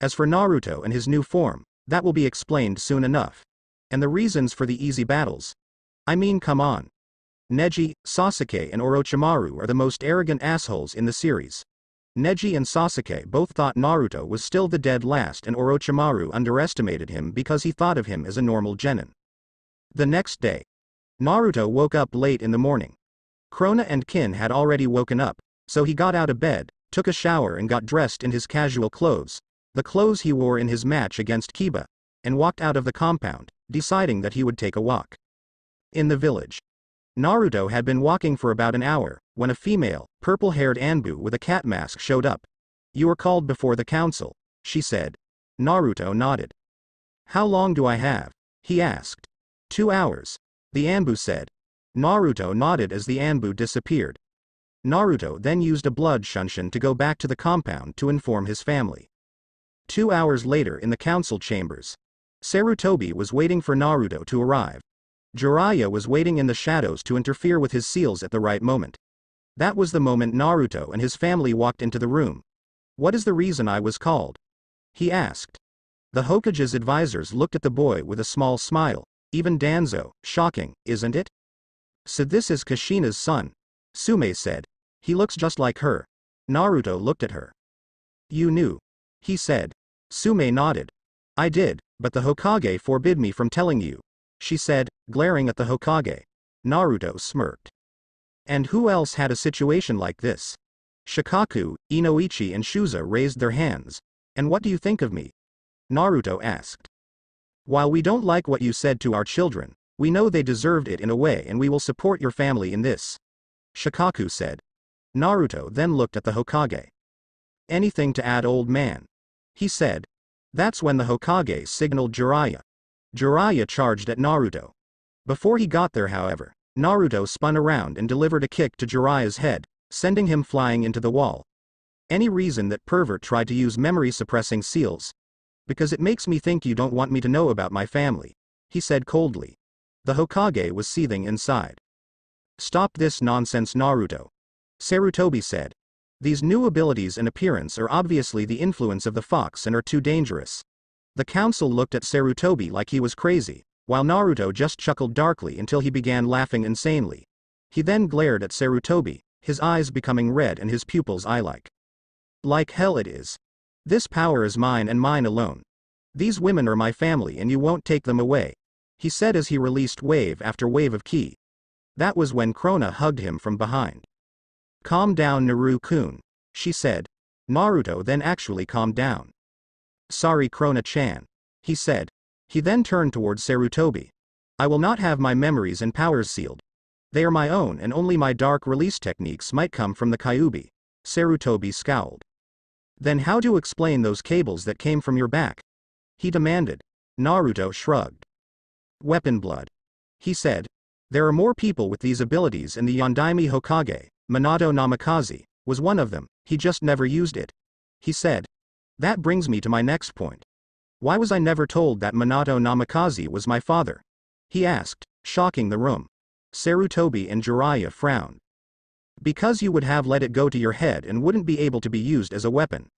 As for Naruto and his new form, that will be explained soon enough. And the reasons for the easy battles. I mean come on. Neji, Sasuke and Orochimaru are the most arrogant assholes in the series. Neji and Sasuke both thought Naruto was still the dead last and Orochimaru underestimated him because he thought of him as a normal genin. The next day. Naruto woke up late in the morning. Krona and Kin had already woken up, so he got out of bed, took a shower and got dressed in his casual clothes, the clothes he wore in his match against Kiba, and walked out of the compound, deciding that he would take a walk. In the village. Naruto had been walking for about an hour, when a female, purple-haired Anbu with a cat mask showed up. You were called before the council, she said. Naruto nodded. How long do I have? He asked. Two hours. The Anbu said. Naruto nodded as the Anbu disappeared. Naruto then used a blood shunshin to go back to the compound to inform his family. Two hours later in the council chambers. Sarutobi was waiting for Naruto to arrive. Jiraiya was waiting in the shadows to interfere with his seals at the right moment. That was the moment Naruto and his family walked into the room. What is the reason I was called? He asked. The Hokage's advisors looked at the boy with a small smile, even Danzo, shocking, isn't it? So this is Kushina's son. Tsume said. He looks just like her. Naruto looked at her. You knew. He said. Tsume nodded. I did, but the Hokage forbid me from telling you, she said, glaring at the Hokage. Naruto smirked. And who else had a situation like this? Shikaku, Inoichi and Chouza raised their hands. And what do you think of me? Naruto asked. While we don't like what you said to our children, we know they deserved it in a way and we will support your family in this. Shikaku said. Naruto then looked at the Hokage. Anything to add old man? He said. That's when the Hokage signaled Jiraiya. Jiraiya charged at Naruto. Before he got there however, Naruto spun around and delivered a kick to Jiraiya's head, sending him flying into the wall. Any reason that pervert tried to use memory suppressing seals? Because it makes me think you don't want me to know about my family, he said coldly. The Hokage was seething inside. Stop this nonsense Naruto. Sarutobi said. These new abilities and appearance are obviously the influence of the fox and are too dangerous. The council looked at Sarutobi like he was crazy, while Naruto just chuckled darkly until he began laughing insanely. He then glared at Sarutobi, his eyes becoming red and his pupils eye-like. Like hell it is. This power is mine and mine alone. These women are my family and you won't take them away. He said as he released wave after wave of ki. That was when Krona hugged him from behind. Calm down Naru-kun, she said. Naruto then actually calmed down. Sorry Krona-chan. He said. He then turned towards Sarutobi. I will not have my memories and powers sealed. They are my own and only my dark release techniques might come from the Kyuubi. Sarutobi scowled. Then how to explain those cables that came from your back? He demanded. Naruto shrugged. Weapon blood. He said. There are more people with these abilities and the Yondaime Hokage, Minato Namikaze, was one of them, he just never used it. He said. That brings me to my next point. Why was I never told that Minato Namikaze was my father? He asked, shocking the room. Sarutobi and Jiraiya frowned. Because you would have let it go to your head and wouldn't be able to be used as a weapon.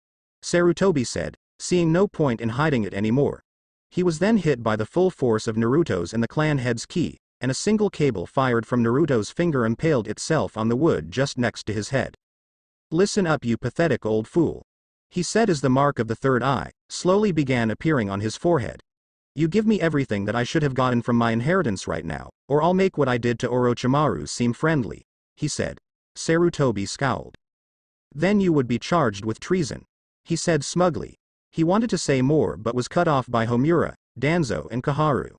Sarutobi said, seeing no point in hiding it anymore. He was then hit by the full force of Naruto's and the clan head's ki, and a single cable fired from Naruto's finger impaled itself on the wood just next to his head. Listen up you pathetic old fool. He said as the mark of the third eye, slowly began appearing on his forehead. You give me everything that I should have gotten from my inheritance right now, or I'll make what I did to Orochimaru seem friendly, he said. Sarutobi scowled. Then you would be charged with treason. He said smugly. He wanted to say more but was cut off by Homura, Danzo and Koharu.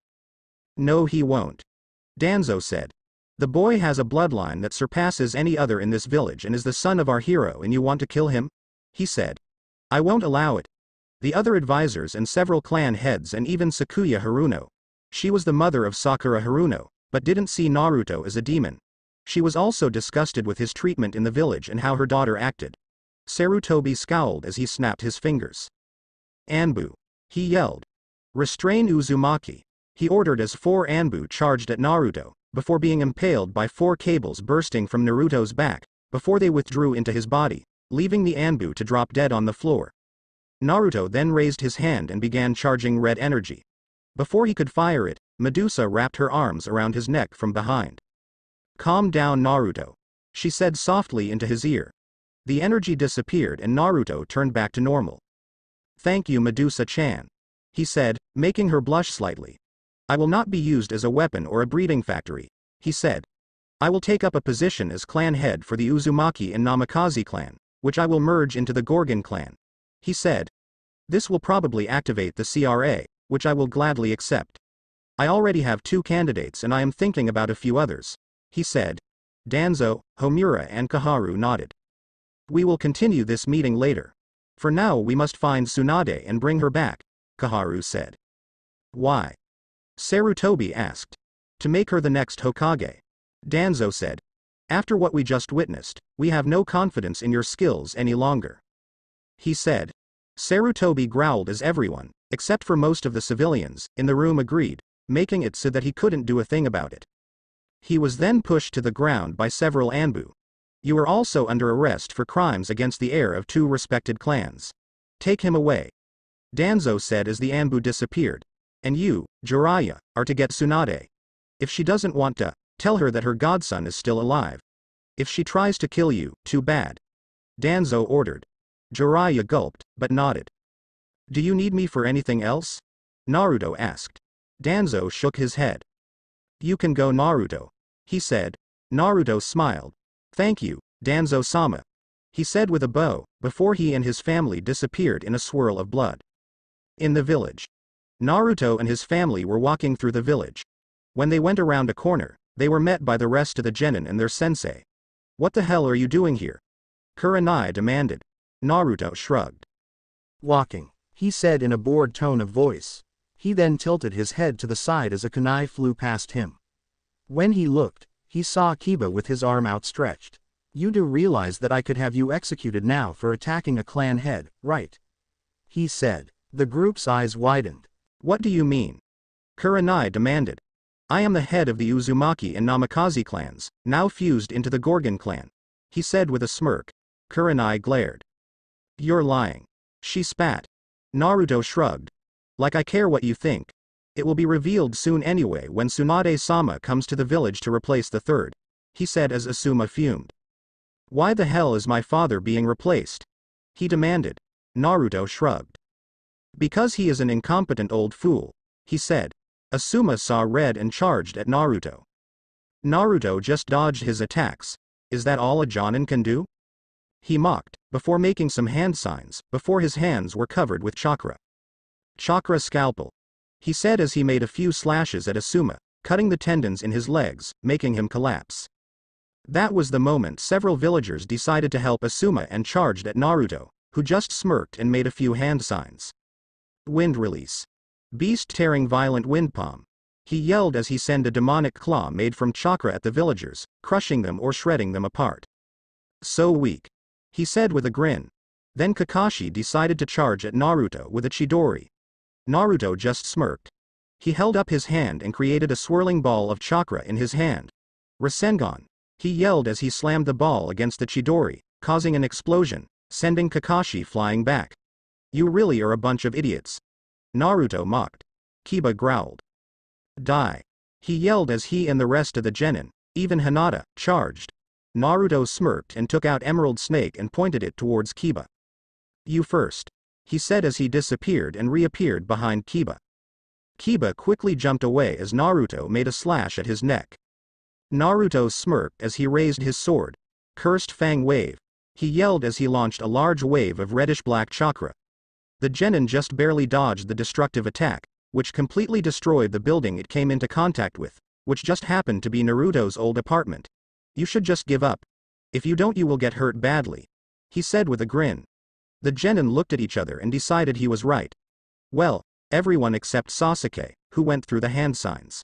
No he won't. Danzo said. The boy has a bloodline that surpasses any other in this village and is the son of our hero and you want to kill him? He said. I won't allow it. The other advisors and several clan heads and even Sakuya Haruno. She was the mother of Sakura Haruno, but didn't see Naruto as a demon. She was also disgusted with his treatment in the village and how her daughter acted. Sarutobi scowled as he snapped his fingers. Anbu. He yelled. Restrain Uzumaki. He ordered as four Anbu charged at Naruto, before being impaled by four cables bursting from Naruto's back, before they withdrew into his body, leaving the Anbu to drop dead on the floor. Naruto then raised his hand and began charging red energy. Before he could fire it, Medusa wrapped her arms around his neck from behind. Calm down Naruto. She said softly into his ear. The energy disappeared and Naruto turned back to normal. Thank you Medusa-chan. He said, making her blush slightly. I will not be used as a weapon or a breeding factory, he said. I will take up a position as clan head for the Uzumaki and Namikaze clan, which I will merge into the Gorgon clan. He said. This will probably activate the CRA, which I will gladly accept. I already have two candidates and I am thinking about a few others. He said. Danzo, Homura and Koharu nodded. We will continue this meeting later. For now we must find Tsunade and bring her back, Koharu said. Why? Sarutobi asked. To make her the next Hokage. Danzo said. After what we just witnessed, we have no confidence in your skills any longer. He said. Sarutobi growled as everyone, except for most of the civilians, in the room agreed, making it so that he couldn't do a thing about it. He was then pushed to the ground by several Anbu. You are also under arrest for crimes against the heir of two respected clans. Take him away. Danzo said as the Anbu disappeared, and you, Jiraiya, are to get Tsunade. If she doesn't want to, tell her that her godson is still alive. If she tries to kill you, too bad. Danzo ordered. Jiraiya gulped, but nodded. Do you need me for anything else? Naruto asked. Danzo shook his head. You can go Naruto. He said. Naruto smiled. Thank you, Danzo-sama. He said with a bow, before he and his family disappeared in a swirl of blood. In the village. Naruto and his family were walking through the village. When they went around a corner, they were met by the rest of the genin and their sensei. What the hell are you doing here? Kurenai demanded. Naruto shrugged. Walking, he said in a bored tone of voice. He then tilted his head to the side as a kunai flew past him. When he looked, he saw Kiba with his arm outstretched. You do realize that I could have you executed now for attacking a clan head, right? He said. The group's eyes widened. What do you mean? Kurenai demanded. I am the head of the Uzumaki and Namikaze clans, now fused into the Gorgon clan. He said with a smirk. Kurenai glared. You're lying. She spat. Naruto shrugged. Like I care what you think. It will be revealed soon anyway when Tsunade-sama comes to the village to replace the third. He said as Asuma fumed. Why the hell is my father being replaced? He demanded. Naruto shrugged. Because he is an incompetent old fool, he said. Asuma saw red and charged at Naruto. Naruto just dodged his attacks. Is that all a Jonin can do? He mocked, before making some hand signs, before his hands were covered with chakra. Chakra scalpel. He said as he made a few slashes at Asuma, cutting the tendons in his legs, making him collapse. That was the moment several villagers decided to help Asuma and charged at Naruto, who just smirked and made a few hand signs. Wind release. Beast tearing violent wind palm. He yelled as he sent a demonic claw made from chakra at the villagers, crushing them or shredding them apart. So weak. He said with a grin. Then Kakashi decided to charge at Naruto with a Chidori. Naruto just smirked. He held up his hand and created a swirling ball of chakra in his hand. Rasengan. He yelled as he slammed the ball against the Chidori, causing an explosion, sending Kakashi flying back. You really are a bunch of idiots. Naruto mocked. Kiba growled. Die. He yelled as he and the rest of the genin, even Hinata, charged. Naruto smirked and took out Emerald Snake and pointed it towards Kiba. You first. He said as he disappeared and reappeared behind Kiba. Kiba quickly jumped away as Naruto made a slash at his neck. Naruto smirked as he raised his sword. Cursed Fang Wave. He yelled as he launched a large wave of reddish-black chakra, the Genin just barely dodged the destructive attack, which completely destroyed the building it came into contact with, which just happened to be Naruto's old apartment. You should just give up. If you don't you will get hurt badly. He said with a grin. The Genin looked at each other and decided he was right. Well, everyone except Sasuke, who went through the hand signs.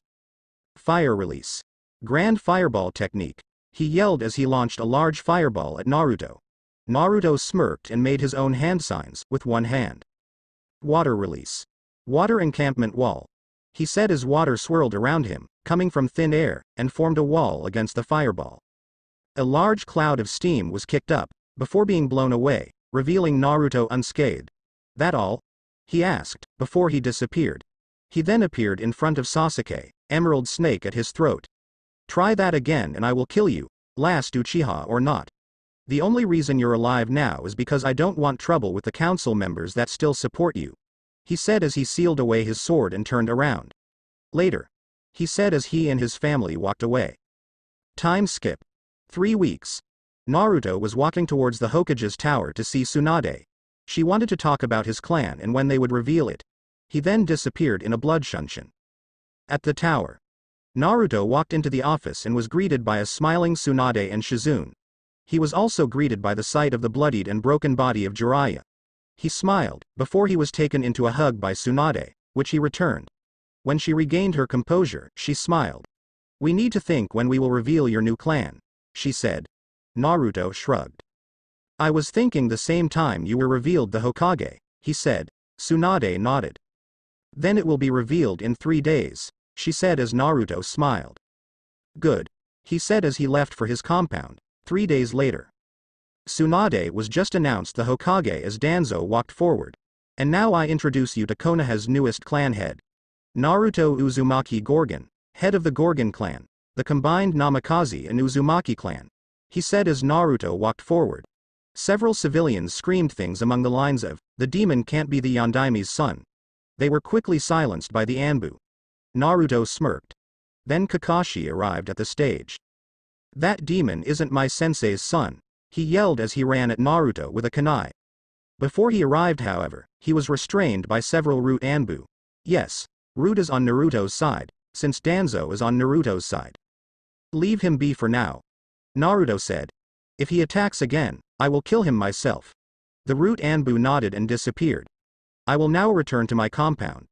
fire release. Grand fireball technique. He yelled as he launched a large fireball at Naruto. Naruto smirked and made his own hand signs, with one hand. Water release. Water encampment wall. He said as water swirled around him, coming from thin air, and formed a wall against the fireball. A large cloud of steam was kicked up, before being blown away, revealing Naruto unscathed. That all? He asked, before he disappeared. He then appeared in front of Sasuke, emerald snake at his throat. Try that again and I will kill you, last Uchiha or not. The only reason you're alive now is because I don't want trouble with the council members that still support you. He said as he sealed away his sword and turned around. Later. He said as he and his family walked away. Time skip. Three weeks. Naruto was walking towards the Hokage's tower to see Tsunade. She wanted to talk about his clan and when they would reveal it. He then disappeared in a blood shunshin. At the tower. Naruto walked into the office and was greeted by a smiling Tsunade and Shizune. He was also greeted by the sight of the bloodied and broken body of Jiraiya. He smiled, before he was taken into a hug by Tsunade, which he returned. When she regained her composure, she smiled. We need to think when we will reveal your new clan, she said. Naruto shrugged. I was thinking the same time you were revealed the Hokage, he said. Tsunade nodded. Then it will be revealed in three days, she said as Naruto smiled. Good. He said as he left for his compound, three days later. Tsunade was just announced the Hokage as Danzo walked forward. And now I introduce you to Konoha's newest clan head. Naruto Uzumaki Gorgon, head of the Gorgon clan, the combined Namikaze and Uzumaki clan. He said as Naruto walked forward. Several civilians screamed things among the lines of, the demon can't be the Yondaime's son. They were quickly silenced by the Anbu. Naruto smirked. Then Kakashi arrived at the stage. That demon isn't my sensei's son, he yelled as he ran at Naruto with a kunai. Before he arrived however, he was restrained by several Root Anbu. Yes, Root is on Naruto's side, since Danzo is on Naruto's side. Leave him be for now. Naruto said. If he attacks again, I will kill him myself. The Root Anbu nodded and disappeared. I will now return to my compound.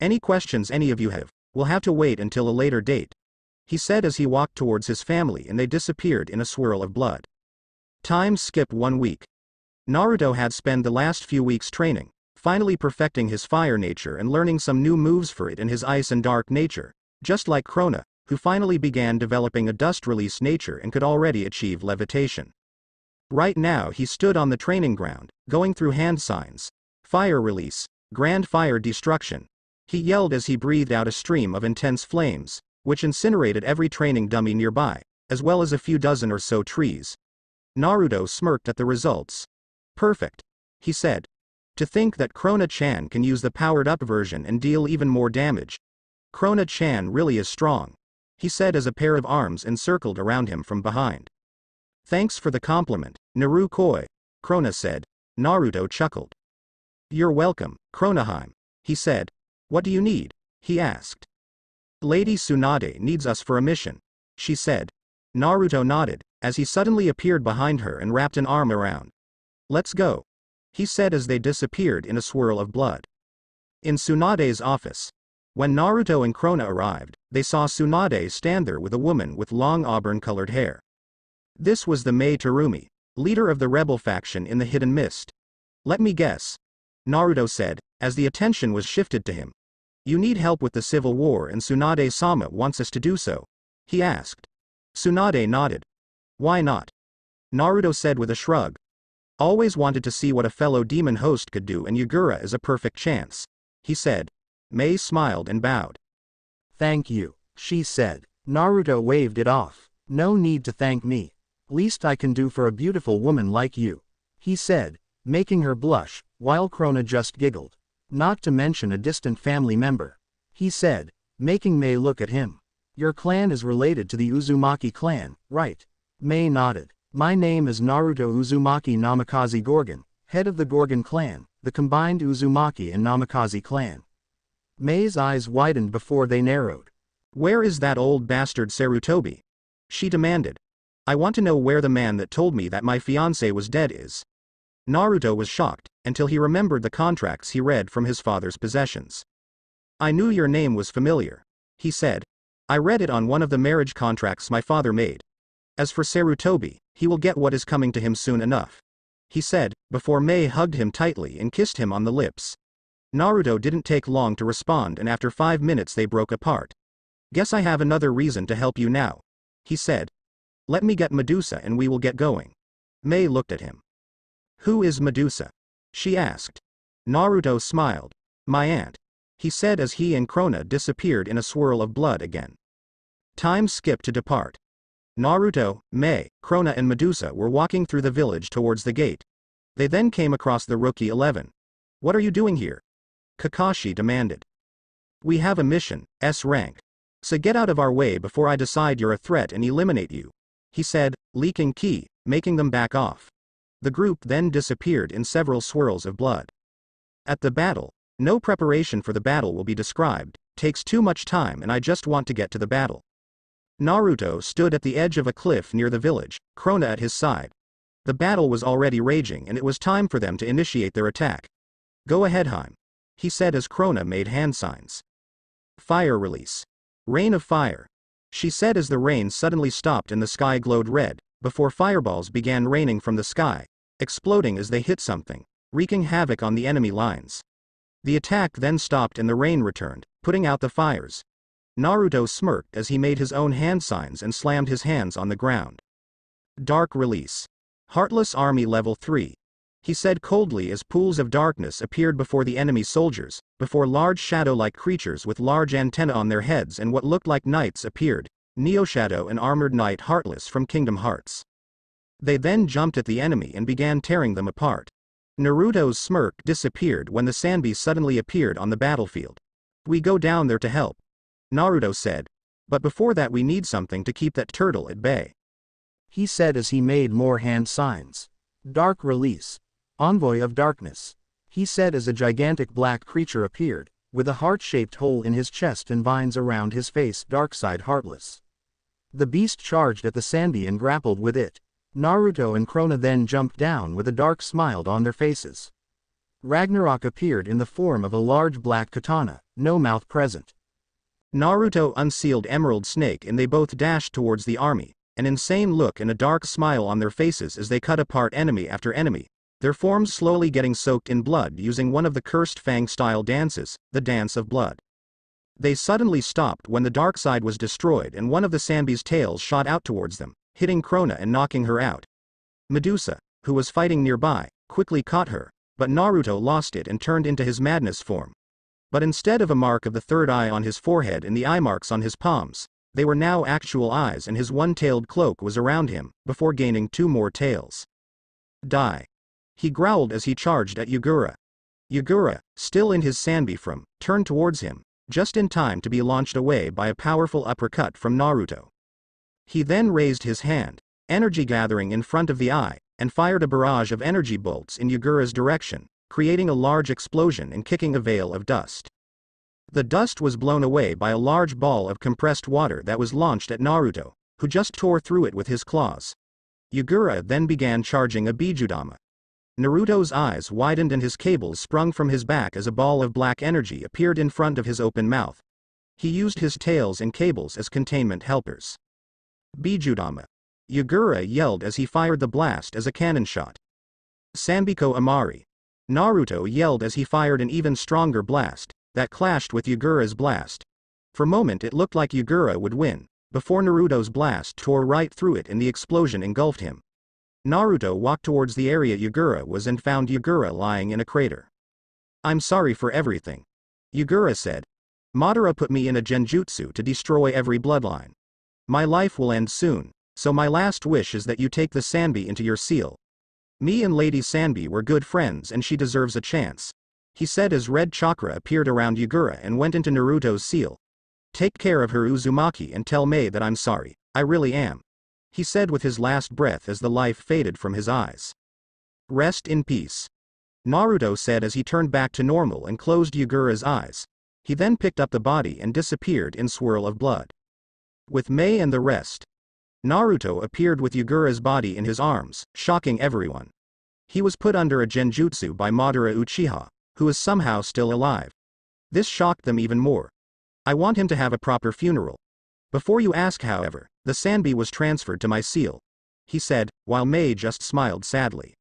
Any questions any of you have, will have to wait until a later date. He said as he walked towards his family and they disappeared in a swirl of blood. Time skip one week. Naruto had spent the last few weeks training, finally perfecting his fire nature and learning some new moves for it and his ice and dark nature, just like Krona, who finally began developing a dust release nature and could already achieve levitation. Right now he stood on the training ground, going through hand signs. Fire release, grand fire destruction, he yelled as he breathed out a stream of intense flames, which incinerated every training dummy nearby, as well as a few dozen or so trees. Naruto smirked at the results. Perfect. He said. To think that Krona-chan can use the powered-up version and deal even more damage. Krona-chan really is strong. He said as a pair of arms encircled around him from behind. Thanks for the compliment, Naru Koi, Krona said. Naruto chuckled. You're welcome, Krona-hime, he said, what do you need? he asked. Lady Tsunade needs us for a mission, she said. Naruto nodded, as he suddenly appeared behind her and wrapped an arm around. Let's go. He said as they disappeared in a swirl of blood. In Tsunade's office. When Naruto and Krona arrived, they saw Tsunade stand there with a woman with long auburn-colored hair. This was the Mei Terumi, leader of the rebel faction in the Hidden Mist. Let me guess. Naruto said, as the attention was shifted to him. You need help with the civil war and Tsunade-sama wants us to do so. He asked. Tsunade nodded. Why not? Naruto said with a shrug. Always wanted to see what a fellow demon host could do and Yagura is a perfect chance. He said. Mei smiled and bowed. Thank you, she said. Naruto waved it off. No need to thank me. Least I can do for a beautiful woman like you. He said, making her blush, while Krona just giggled. Not to mention a distant family member. He said, making Mei look at him. Your clan is related to the Uzumaki clan, right? Mei nodded. My name is Naruto Uzumaki Namikaze Gorgon, head of the Gorgon clan, the combined Uzumaki and Namikaze clan. Mei's eyes widened before they narrowed. Where is that old bastard Sarutobi? She demanded. I want to know where the man that told me that my fiancé was dead is. Naruto was shocked, until he remembered the contracts he read from his father's possessions. I knew your name was familiar. He said. I read it on one of the marriage contracts my father made. As for Sarutobi, he will get what is coming to him soon enough. He said, before Mei hugged him tightly and kissed him on the lips. Naruto didn't take long to respond and after five minutes they broke apart. Guess I have another reason to help you now. He said. Let me get Medusa and we will get going. Mei looked at him. Who is Medusa? She asked. Naruto smiled. My aunt. He said as he and Krona disappeared in a swirl of blood again. Time skipped to depart. Naruto, Mei, Krona and Medusa were walking through the village towards the gate. They then came across the Rookie 11. What are you doing here? Kakashi demanded. We have a mission, S rank. So get out of our way before I decide you're a threat and eliminate you. He said, leaking ki, making them back off. The group then disappeared in several swirls of blood. At the battle, no preparation for the battle will be described, takes too much time and I just want to get to the battle. Naruto stood at the edge of a cliff near the village, Krona at his side. The battle was already raging and it was time for them to initiate their attack. Go ahead Hime. He said as Krona made hand signs. Fire release. Rain of fire. She said as the rain suddenly stopped and the sky glowed red, before fireballs began raining from the sky, exploding as they hit something, wreaking havoc on the enemy lines. The attack then stopped and the rain returned, putting out the fires, Naruto smirked as he made his own hand signs and slammed his hands on the ground. Dark Release. Heartless Army Level 3. He said coldly as pools of darkness appeared before the enemy soldiers, before large shadow-like creatures with large antennae on their heads and what looked like knights appeared, Neo Shadow and Armored Knight Heartless from Kingdom Hearts. They then jumped at the enemy and began tearing them apart. Naruto's smirk disappeared when the Sanbi suddenly appeared on the battlefield. We go down there to help, Naruto said. But before that we need something to keep that turtle at bay. He said as he made more hand signs. Dark Release. Envoy of Darkness. He said as a gigantic black creature appeared, with a heart-shaped hole in his chest and vines around his face Darkside Heartless. The beast charged at the Sanbi and grappled with it. Naruto and Krona then jumped down with a dark smile on their faces. Ragnarok appeared in the form of a large black katana, no mouth present. Naruto unsealed Emerald Snake and they both dashed towards the army, an insane look and a dark smile on their faces as they cut apart enemy after enemy, their forms slowly getting soaked in blood using one of the cursed Fang-style dances, the Dance of Blood. They suddenly stopped when the dark side was destroyed and one of the Sanbi's tails shot out towards them, hitting Krona and knocking her out. Medusa, who was fighting nearby, quickly caught her, but Naruto lost it and turned into his madness form, but instead of a mark of the third eye on his forehead and the eye marks on his palms, they were now actual eyes and his one-tailed cloak was around him, before gaining two more tails. Die. He growled as he charged at Yagura. Yagura, still in his Sanbi from, turned towards him, just in time to be launched away by a powerful uppercut from Naruto. He then raised his hand, energy gathering in front of the eye, and fired a barrage of energy bolts in Yagura's direction, creating a large explosion and kicking a veil of dust. The dust was blown away by a large ball of compressed water that was launched at Naruto, who just tore through it with his claws. Yagura then began charging a Bijudama. Naruto's eyes widened and his cables sprung from his back as a ball of black energy appeared in front of his open mouth. He used his tails and cables as containment helpers. Bijudama. Yagura yelled as he fired the blast as a cannon shot. Sanbiko Amari, Naruto yelled as he fired an even stronger blast, that clashed with Yagura's blast. For a moment it looked like Yagura would win, before Naruto's blast tore right through it and the explosion engulfed him. Naruto walked towards the area Yagura was and found Yagura lying in a crater. I'm sorry for everything. Yagura said. Madara put me in a genjutsu to destroy every bloodline. My life will end soon, so my last wish is that you take the Sanbi into your seal, me and Lady Sanbi were good friends and she deserves a chance. He said as red chakra appeared around Yagura and went into Naruto's seal. Take care of her Uzumaki and tell Mei that I'm sorry, I really am. He said with his last breath as the life faded from his eyes. Rest in peace. Naruto said as he turned back to normal and closed Yagura's eyes. He then picked up the body and disappeared in swirl of blood. With Mei and the rest, Naruto appeared with Yagura's body in his arms, shocking everyone. He was put under a genjutsu by Madara Uchiha, who is somehow still alive. This shocked them even more. I want him to have a proper funeral. Before you ask however, the Sanbi was transferred to my seal. He said, while Mei just smiled sadly.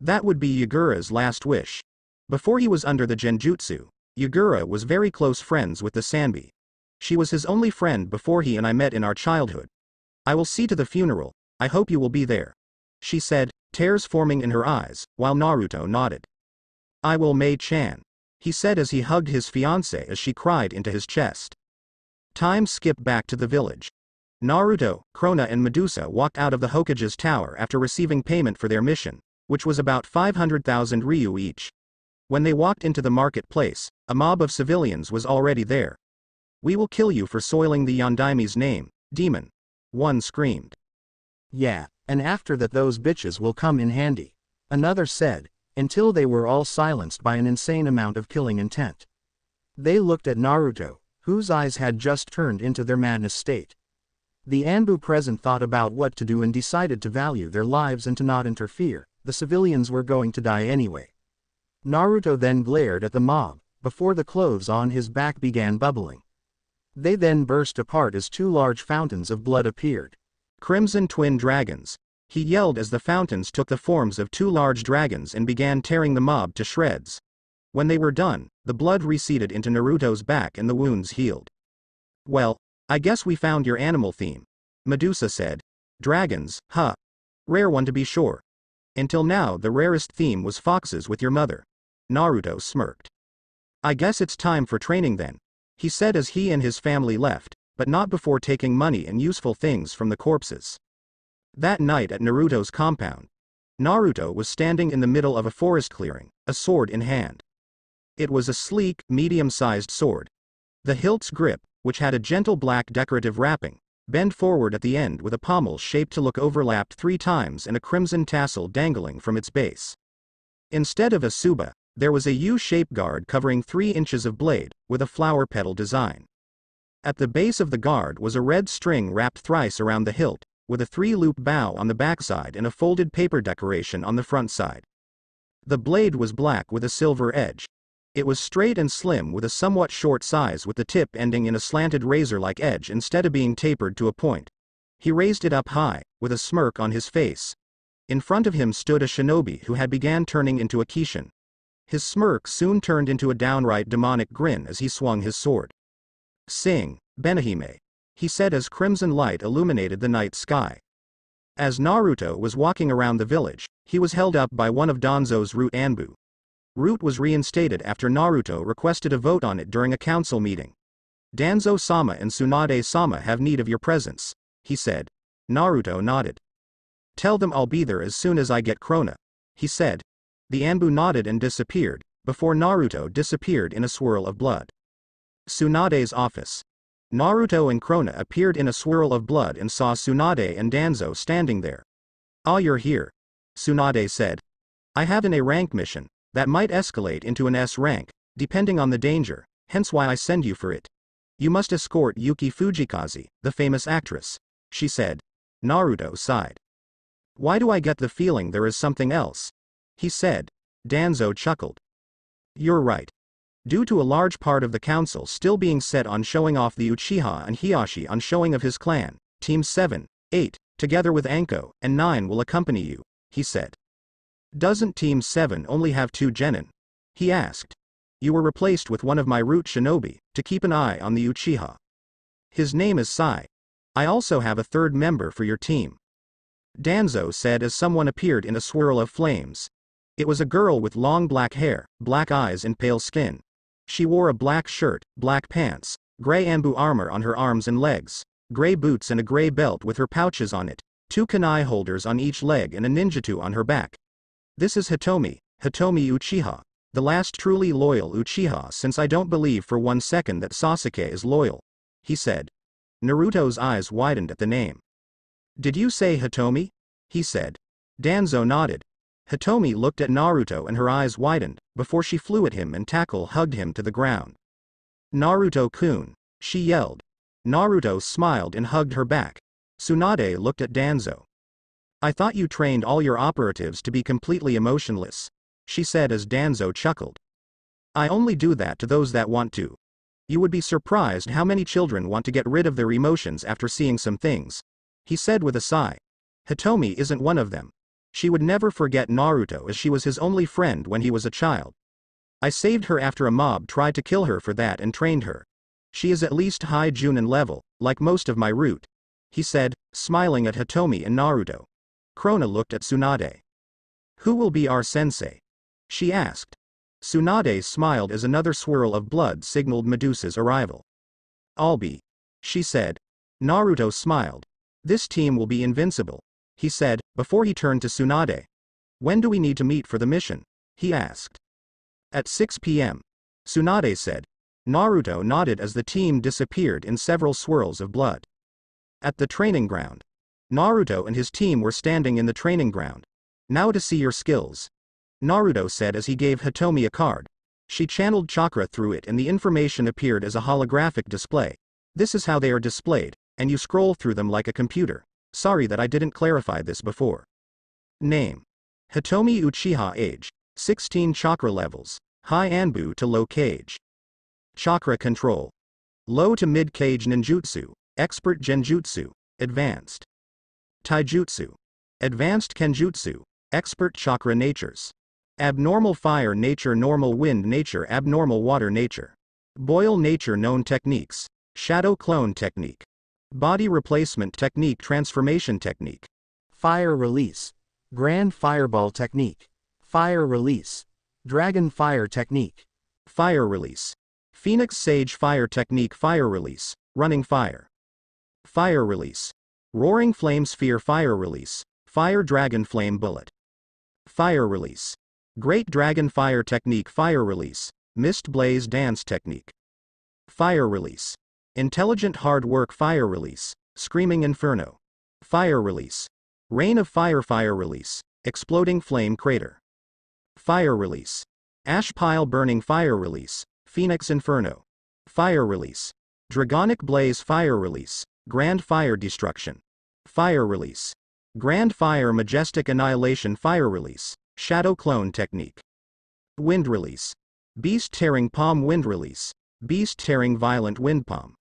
That would be Yagura's last wish. Before he was under the Genjutsu, Yagura was very close friends with the Sanbi. She was his only friend before he and I met in our childhood. I will see to the funeral, I hope you will be there. She said, tears forming in her eyes, while Naruto nodded. I will Mei-chan. He said as he hugged his fiancée as she cried into his chest. Time skipped back to the village. Naruto, Krona and Medusa walked out of the Hokage's tower after receiving payment for their mission, which was about 500,000 ryu each. When they walked into the marketplace, a mob of civilians was already there. We will kill you for soiling the Yondaime's name, demon. One screamed. Yeah, and after that those bitches will come in handy. Another said, until they were all silenced by an insane amount of killing intent. They looked at Naruto, whose eyes had just turned into their madness state. The Anbu present thought about what to do and decided to value their lives and to not interfere, the civilians were going to die anyway. Naruto then glared at the mob, before the clothes on his back began bubbling. They then burst apart as two large fountains of blood appeared. Crimson twin dragons. He yelled as the fountains took the forms of two large dragons and began tearing the mob to shreds. When they were done, the blood receded into Naruto's back and the wounds healed. Well, I guess we found your animal theme. Medusa said. Dragons, huh. Rare one to be sure. Until now the rarest theme was foxes with your mother. Naruto smirked. I guess it's time for training then. He said as he and his family left, but not before taking money and useful things from the corpses. That night at Naruto's compound, Naruto was standing in the middle of a forest clearing, a sword in hand. It was a sleek, medium-sized sword. The hilt's grip, which had a gentle black decorative wrapping, bent forward at the end with a pommel shaped to look overlapped three times and a crimson tassel dangling from its base. Instead of a tsuba, there was a U-shaped guard covering three inches of blade, with a flower petal design. At the base of the guard was a red string wrapped thrice around the hilt, with a three-loop bow on the backside and a folded paper decoration on the front side. The blade was black with a silver edge, it was straight and slim with a somewhat short size with the tip ending in a slanted razor-like edge instead of being tapered to a point. He raised it up high, with a smirk on his face. In front of him stood a shinobi who had began turning into a Kishin. His smirk soon turned into a downright demonic grin as he swung his sword. Sing, Benihime. He said as crimson light illuminated the night sky. As Naruto was walking around the village, he was held up by one of Danzo's root Anbu. Root was reinstated after Naruto requested a vote on it during a council meeting. Danzo-sama and Tsunade-sama have need of your presence, he said. Naruto nodded. Tell them I'll be there as soon as I get Krona, he said. The Anbu nodded and disappeared, before Naruto disappeared in a swirl of blood. Tsunade's office. Naruto and Krona appeared in a swirl of blood and saw Tsunade and Danzo standing there. Ah you're here. Tsunade said. I have an A-rank mission, that might escalate into an S rank, depending on the danger, hence why I send you for it. You must escort Yuki Fujikaze, the famous actress, she said. Naruto sighed. Why do I get the feeling there is something else? He said. Danzo chuckled. You're right. Due to a large part of the council still being set on showing off the Uchiha and Hiashi on showing of his clan, Team 7, 8, together with Anko, and 9 will accompany you, he said. Doesn't Team 7 only have two genin? He asked. You were replaced with one of my root shinobi, to keep an eye on the Uchiha. His name is Sai. I also have a third member for your team. Danzo said as someone appeared in a swirl of flames. It was a girl with long black hair, black eyes and pale skin. She wore a black shirt, black pants, gray Anbu armor on her arms and legs, gray boots and a gray belt with her pouches on it, two kunai holders on each leg and a ninjato on her back. This is Hitomi, Hitomi Uchiha, the last truly loyal Uchiha since I don't believe for one second that Sasuke is loyal. He said. Naruto's eyes widened at the name. Did you say Hitomi? He said. Danzo nodded. Hitomi looked at Naruto and her eyes widened, before she flew at him and tackle hugged him to the ground. Naruto-kun, she yelled. Naruto smiled and hugged her back. Tsunade looked at Danzo. I thought you trained all your operatives to be completely emotionless, she said as Danzo chuckled. I only do that to those that want to. You would be surprised how many children want to get rid of their emotions after seeing some things. He said with a sigh. Hitomi isn't one of them. She would never forget Naruto as she was his only friend when he was a child. I saved her after a mob tried to kill her for that and trained her. She is at least high Junin level, like most of my root. He said, smiling at Hitomi and Naruto. Krona looked at Tsunade. Who will be our sensei? She asked. Tsunade smiled as another swirl of blood signaled Medusa's arrival. I'll be. She said. Naruto smiled. This team will be invincible. He said, before he turned to Tsunade. When do we need to meet for the mission? He asked. At 6 p.m. Tsunade said. Naruto nodded as the team disappeared in several swirls of blood. At the training ground. Naruto and his team were standing in the training ground. Now to see your skills. Naruto said as he gave Hitomi a card. She channeled chakra through it and the information appeared as a holographic display. This is how they are displayed, and you scroll through them like a computer. Sorry that I didn't clarify this before. Name. Hitomi Uchiha Age. 16 chakra levels. High Anbu to low Kage. Chakra control. Low to mid Kage ninjutsu. Expert genjutsu. Advanced. Taijutsu. Advanced kenjutsu. Expert chakra natures. Abnormal fire nature normal wind nature abnormal water nature. Boil nature known techniques. Shadow clone technique. Body replacement technique transformation technique. Fire release. Grand fireball technique. Fire release. Dragon fire technique. Fire release. Phoenix Sage fire technique fire release. Running fire. Fire release. Roaring flame sphere fire release. Fire dragon flame bullet. Fire release. Great dragon fire technique fire release. Mist blaze dance technique. Fire release. Intelligent hard work fire release. Screaming inferno. Fire release. Rain of fire fire release. Exploding flame crater. Fire release. Ash pile burning fire release. Phoenix inferno. Fire release. Dragonic blaze fire release. Grand fire destruction. Fire release. Grand fire majestic annihilation fire release. Shadow clone technique. Wind release. Beast tearing palm wind release. Beast tearing violent wind palm.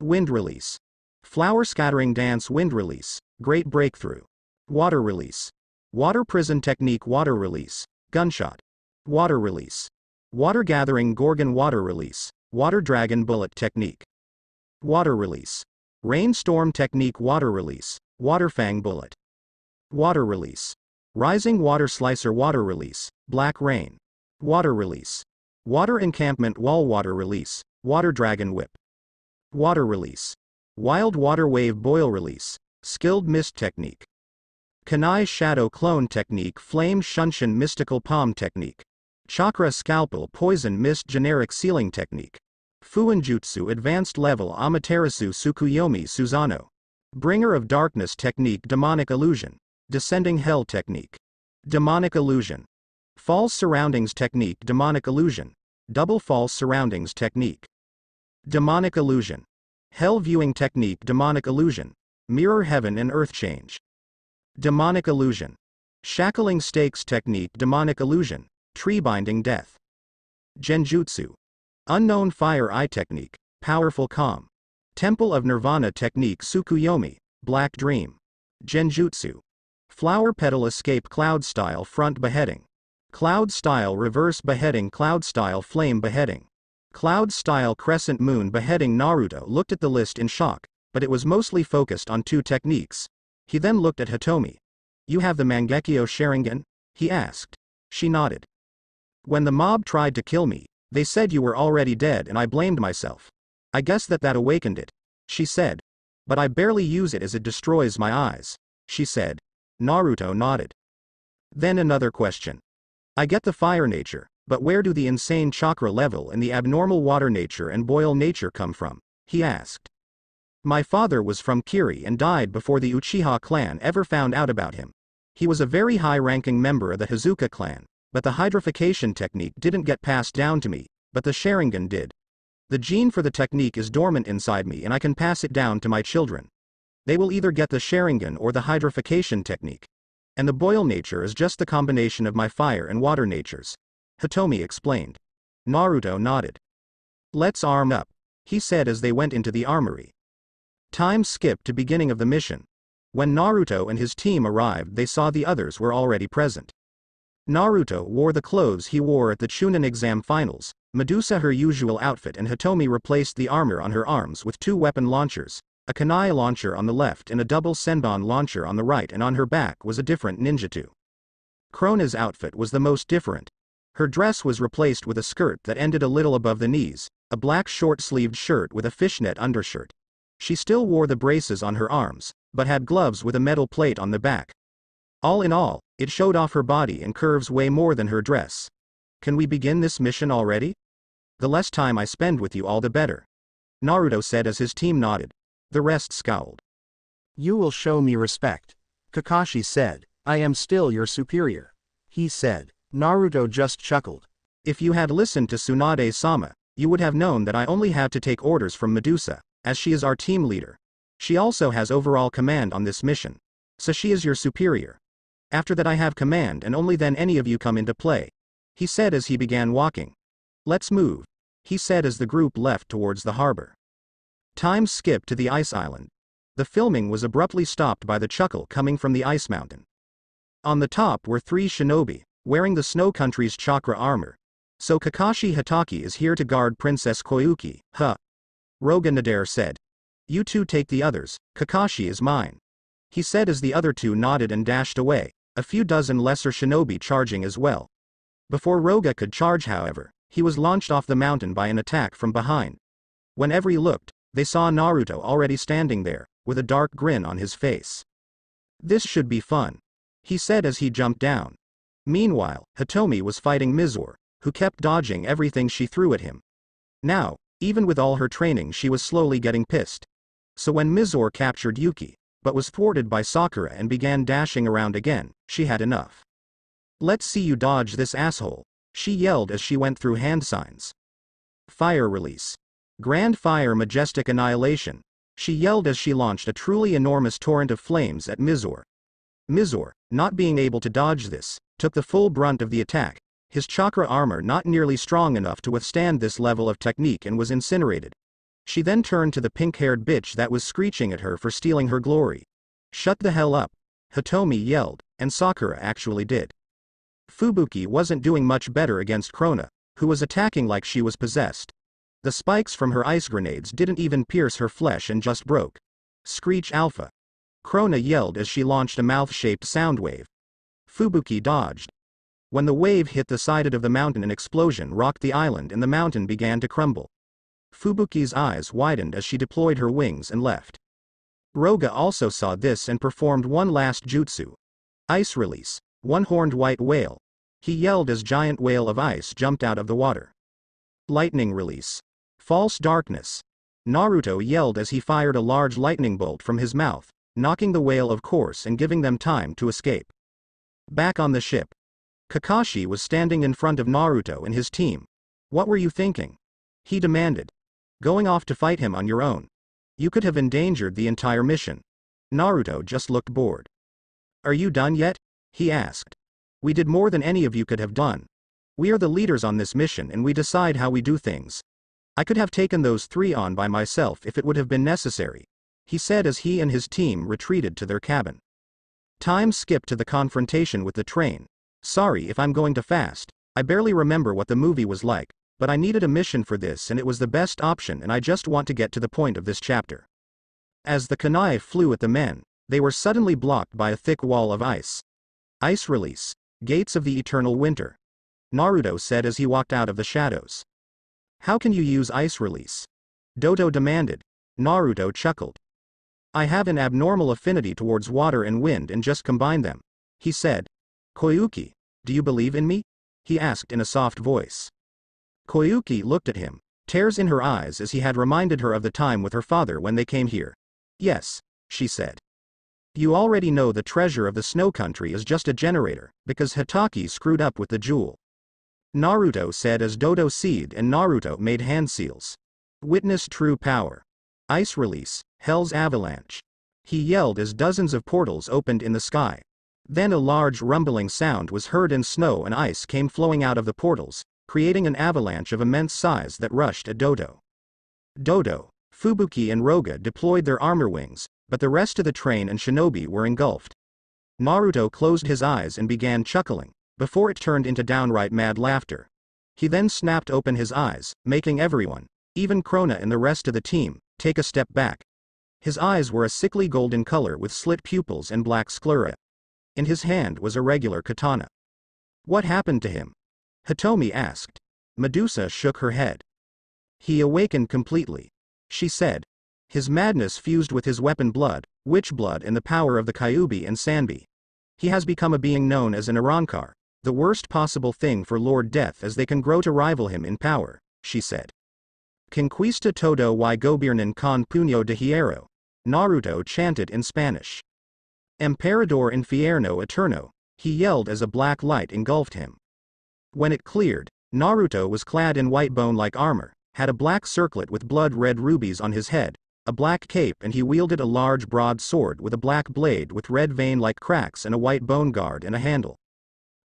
Wind release. Flower scattering dance wind release. Great breakthrough. Water release. Water prison technique water release. Gunshot. Water release. Water gathering Gorgon water release. Water dragon bullet technique. Water release. Rainstorm technique water release. Water fang bullet. Water release. Rising water slicer water release. Black rain. Water release. Water encampment wall water release. Water dragon whip. Water release. Wild water wave boil release. Skilled mist technique. Kunai shadow clone technique flame shunshin mystical palm technique. Chakra scalpel poison mist generic sealing technique. Fuinjutsu advanced level Amaterasu Tsukuyomi Susano. Bringer of darkness technique demonic illusion. Descending hell technique. Demonic illusion. False surroundings technique demonic illusion. Double false surroundings technique. Demonic illusion. Hell viewing technique demonic illusion. Mirror heaven and earth change. Demonic illusion. Shackling stakes technique demonic illusion. Tree binding death. Genjutsu. Unknown fire eye technique. Powerful calm. Temple of Nirvana technique Sukuyomi, Black dream. Genjutsu. Flower petal escape cloud style front beheading. Cloud style reverse beheading cloud style flame beheading. Cloud style crescent moon beheading Naruto looked at the list in shock, but it was mostly focused on two techniques. He then looked at Hitomi. You have the Mangekyo Sharingan? He asked. She nodded. When the mob tried to kill me, they said you were already dead and I blamed myself. I guess that that awakened it. She said. But I barely use it as it destroys my eyes. She said. Naruto nodded. Then another question. I get the fire nature, but where do the insane chakra level and the abnormal water nature and boil nature come from? He asked. My father was from Kiri and died before the Uchiha clan ever found out about him. He was a very high-ranking member of the Hozuki clan, but the hydrification technique didn't get passed down to me, but the Sharingan did. The gene for the technique is dormant inside me and I can pass it down to my children. They will either get the Sharingan or the hydrification technique. And the boil nature is just the combination of my fire and water natures. Hitomi explained. Naruto nodded. Let's arm up. he said as they went into the armory. Time skipped to beginning of the mission. When Naruto and his team arrived they saw the others were already present. Naruto wore the clothes he wore at the Chunin exam finals, Medusa her usual outfit and Hitomi replaced the armor on her arms with two weapon launchers, a kunai launcher on the left and a double senbon launcher on the right and on her back was a different ninjato. Krona's outfit was the most different. Her dress was replaced with a skirt that ended a little above the knees, a black short-sleeved shirt with a fishnet undershirt. She still wore the braces on her arms, but had gloves with a metal plate on the back. All in all, it showed off her body and curves way more than her dress. Can we begin this mission already? The less time I spend with you all the better. Naruto said as his team nodded. The rest scowled. You will show me respect. Kakashi said, I am still your superior. He said. Naruto just chuckled. If you had listened to Tsunade-sama, you would have known that I only have to take orders from Medusa, as she is our team leader. She also has overall command on this mission. So she is your superior. After that I have command and only then any of you come into play. He said as he began walking. Let's move. He said as the group left towards the harbor. Time skipped to the ice island. The filming was abruptly stopped by the chuckle coming from the ice mountain. On the top were three shinobi, wearing the Snow Country's chakra armor. So Kakashi Hatake is here to guard Princess Koyuki, huh? Roga Nadare said. You two take the others, Kakashi is mine. He said as the other two nodded and dashed away, a few dozen lesser shinobi charging as well. Before Roga could charge however, he was launched off the mountain by an attack from behind. When every looked, they saw Naruto already standing there, with a dark grin on his face. This should be fun. He said as he jumped down. Meanwhile, Hitomi was fighting Mizore, who kept dodging everything she threw at him. Now, even with all her training she was slowly getting pissed. So when Mizore captured Yuki, but was thwarted by Sakura and began dashing around again, she had enough. Let's see you dodge this asshole, she yelled as she went through hand signs. Fire release. Grand fire majestic annihilation, she yelled as she launched a truly enormous torrent of flames at Mizore. Mizore, not being able to dodge this, took the full brunt of the attack, his chakra armor not nearly strong enough to withstand this level of technique and was incinerated. She then turned to the pink-haired bitch that was screeching at her for stealing her glory. Shut the hell up. Hitomi yelled, and Sakura actually did. Fubuki wasn't doing much better against Krona, who was attacking like she was possessed. The spikes from her ice grenades didn't even pierce her flesh and just broke. Screech Alpha. Krona yelled as she launched a mouth-shaped sound wave. Fubuki dodged. When the wave hit the side of the mountain an explosion rocked the island and the mountain began to crumble. Fubuki's eyes widened as she deployed her wings and left. Roga also saw this and performed one last jutsu. Ice release. One-horned white whale. He yelled as giant whale of ice jumped out of the water. Lightning release. False darkness. Naruto yelled as he fired a large lightning bolt from his mouth, knocking the whale of course and giving them time to escape. Back on the ship. Kakashi was standing in front of Naruto and his team. What were you thinking? He demanded. Going off to fight him on your own. You could have endangered the entire mission. Naruto just looked bored. Are you done yet? He asked. We did more than any of you could have done. We are the leaders on this mission and we decide how we do things. I could have taken those three on by myself if it would have been necessary, he said as he and his team retreated to their cabin. Time skipped to the confrontation with the train. Sorry if I'm going too fast, I barely remember what the movie was like, but I needed a mission for this and it was the best option and I just want to get to the point of this chapter. As the kunai flew at the men, they were suddenly blocked by a thick wall of ice. Ice release. Gates of the Eternal Winter. Naruto said as he walked out of the shadows. How can you use ice release? Doto demanded. Naruto chuckled. I have an abnormal affinity towards water and wind and just combine them. He said. Koyuki, do you believe in me? He asked in a soft voice. Koyuki looked at him, tears in her eyes as he had reminded her of the time with her father when they came here. Yes, she said. You already know the treasure of the snow country is just a generator, because Hatake screwed up with the jewel. Naruto said as Doto seed and Naruto made hand seals. Witness true power. Ice release, Hell's avalanche. He yelled as dozens of portals opened in the sky. Then a large rumbling sound was heard and snow and ice came flowing out of the portals, creating an avalanche of immense size that rushed at Doto. Doto, Fubuki and Roga deployed their armor wings, but the rest of the train and shinobi were engulfed. Naruto closed his eyes and began chuckling, before it turned into downright mad laughter. He then snapped open his eyes, making everyone, even Krona and the rest of the team, take a step back. His eyes were a sickly golden color with slit pupils and black sclera. In his hand was a regular katana. What happened to him? Hitomi asked. Medusa shook her head. He awakened completely. She said. His madness fused with his weapon blood, witch blood and the power of the Kyuubi and Sanbi. He has become a being known as an Arrancar, the worst possible thing for Lord Death as they can grow to rival him in power, she said. Conquista todo y gobiernan con puño de hierro. Naruto chanted in Spanish. Emperador infierno eterno, he yelled as a black light engulfed him. When it cleared, Naruto was clad in white bone-like armor, had a black circlet with blood-red rubies on his head, a black cape and he wielded a large broad sword with a black blade with red vein-like cracks and a white bone guard and a handle.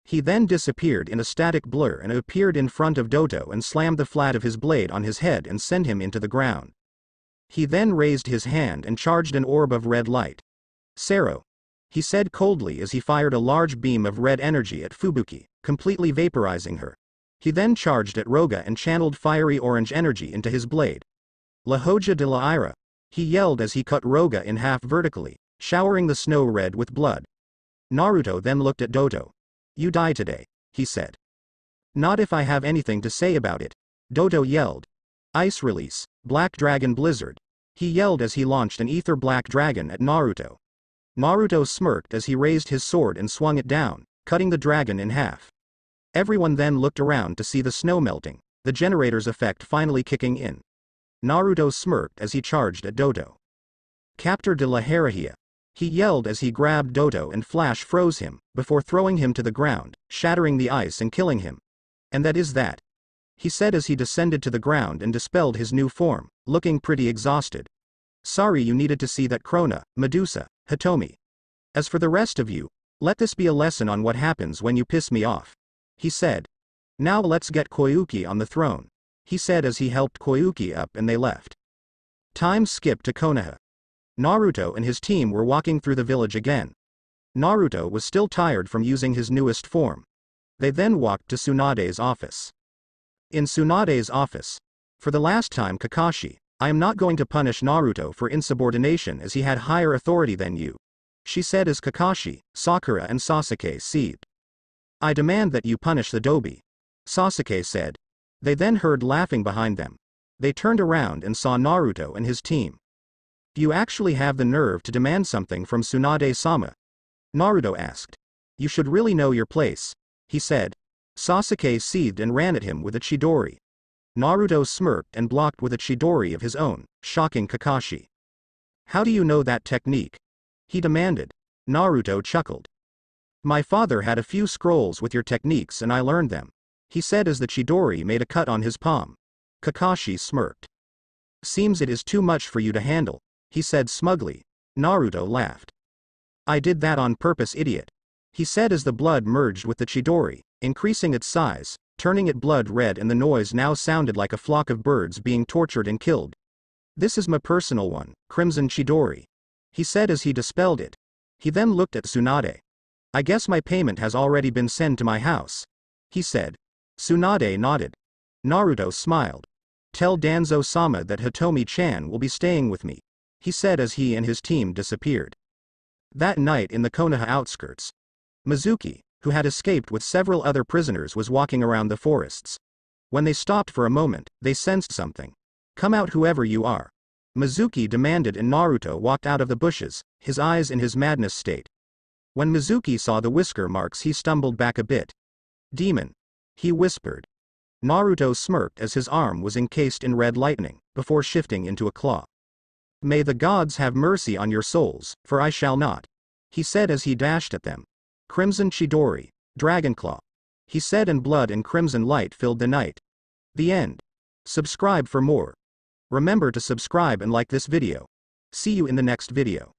He then disappeared in a static blur and appeared in front of Doto and slammed the flat of his blade on his head and sent him into the ground. He then raised his hand and charged an orb of red light. Cero. He said coldly as he fired a large beam of red energy at Fubuki, completely vaporizing her. He then charged at Roga and channeled fiery orange energy into his blade. La Hoja de la Ira. He yelled as he cut Roga in half vertically, showering the snow red with blood. Naruto then looked at Doto. You die today, he said. Not if I have anything to say about it. Doto yelled. Ice release, Black Dragon Blizzard. He yelled as he launched an ether black dragon at Naruto. Naruto smirked as he raised his sword and swung it down, cutting the dragon in half. Everyone then looked around to see the snow melting, the generator's effect finally kicking in. Naruto smirked as he charged at Doto. Captor de la Herahia. He yelled as he grabbed Doto and Flash froze him, before throwing him to the ground, shattering the ice and killing him. And that is that he said as he descended to the ground and dispelled his new form, looking pretty exhausted. Sorry you needed to see that Krona, Medusa, Hitomi. As for the rest of you, let this be a lesson on what happens when you piss me off. He said. Now let's get Koyuki on the throne. He said as he helped Koyuki up and they left. Time skipped to Konoha. Naruto and his team were walking through the village again. Naruto was still tired from using his newest form. They then walked to Tsunade's office. In Tsunade's office. For the last time Kakashi, I am not going to punish Naruto for insubordination as he had higher authority than you. She said as Kakashi, Sakura and Sasuke seethed. I demand that you punish the Dobe. Sasuke said. They then heard laughing behind them. They turned around and saw Naruto and his team. You actually have the nerve to demand something from Tsunade-sama? Naruto asked. You should really know your place. He said, Sasuke seethed and ran at him with a Chidori. Naruto smirked and blocked with a Chidori of his own, shocking Kakashi. How do you know that technique? He demanded. Naruto chuckled. My father had a few scrolls with your techniques and I learned them. He said as the Chidori made a cut on his palm. Kakashi smirked. Seems it is too much for you to handle, he said smugly. Naruto laughed. I did that on purpose idiot. He said as the blood merged with the Chidori, increasing its size, turning it blood red and the noise now sounded like a flock of birds being tortured and killed. This is my personal one, Crimson Chidori. He said as he dispelled it. He then looked at Tsunade. I guess my payment has already been sent to my house. He said. Tsunade nodded. Naruto smiled. Tell Danzo-sama that Hitomi-chan will be staying with me. He said as he and his team disappeared. That night in the Konoha outskirts. Mizuki, who had escaped with several other prisoners was walking around the forests. When they stopped for a moment, they sensed something. Come out whoever you are. Mizuki demanded and Naruto walked out of the bushes, his eyes in his madness state. When Mizuki saw the whisker marks he stumbled back a bit. Demon. He whispered. Naruto smirked as his arm was encased in red lightning, before shifting into a claw. May the gods have mercy on your souls, for I shall not. He said as he dashed at them. Crimson Chidori, Dragonclaw. He said and blood and crimson light filled the night. The end. Subscribe for more. Remember to subscribe and like this video. See you in the next video.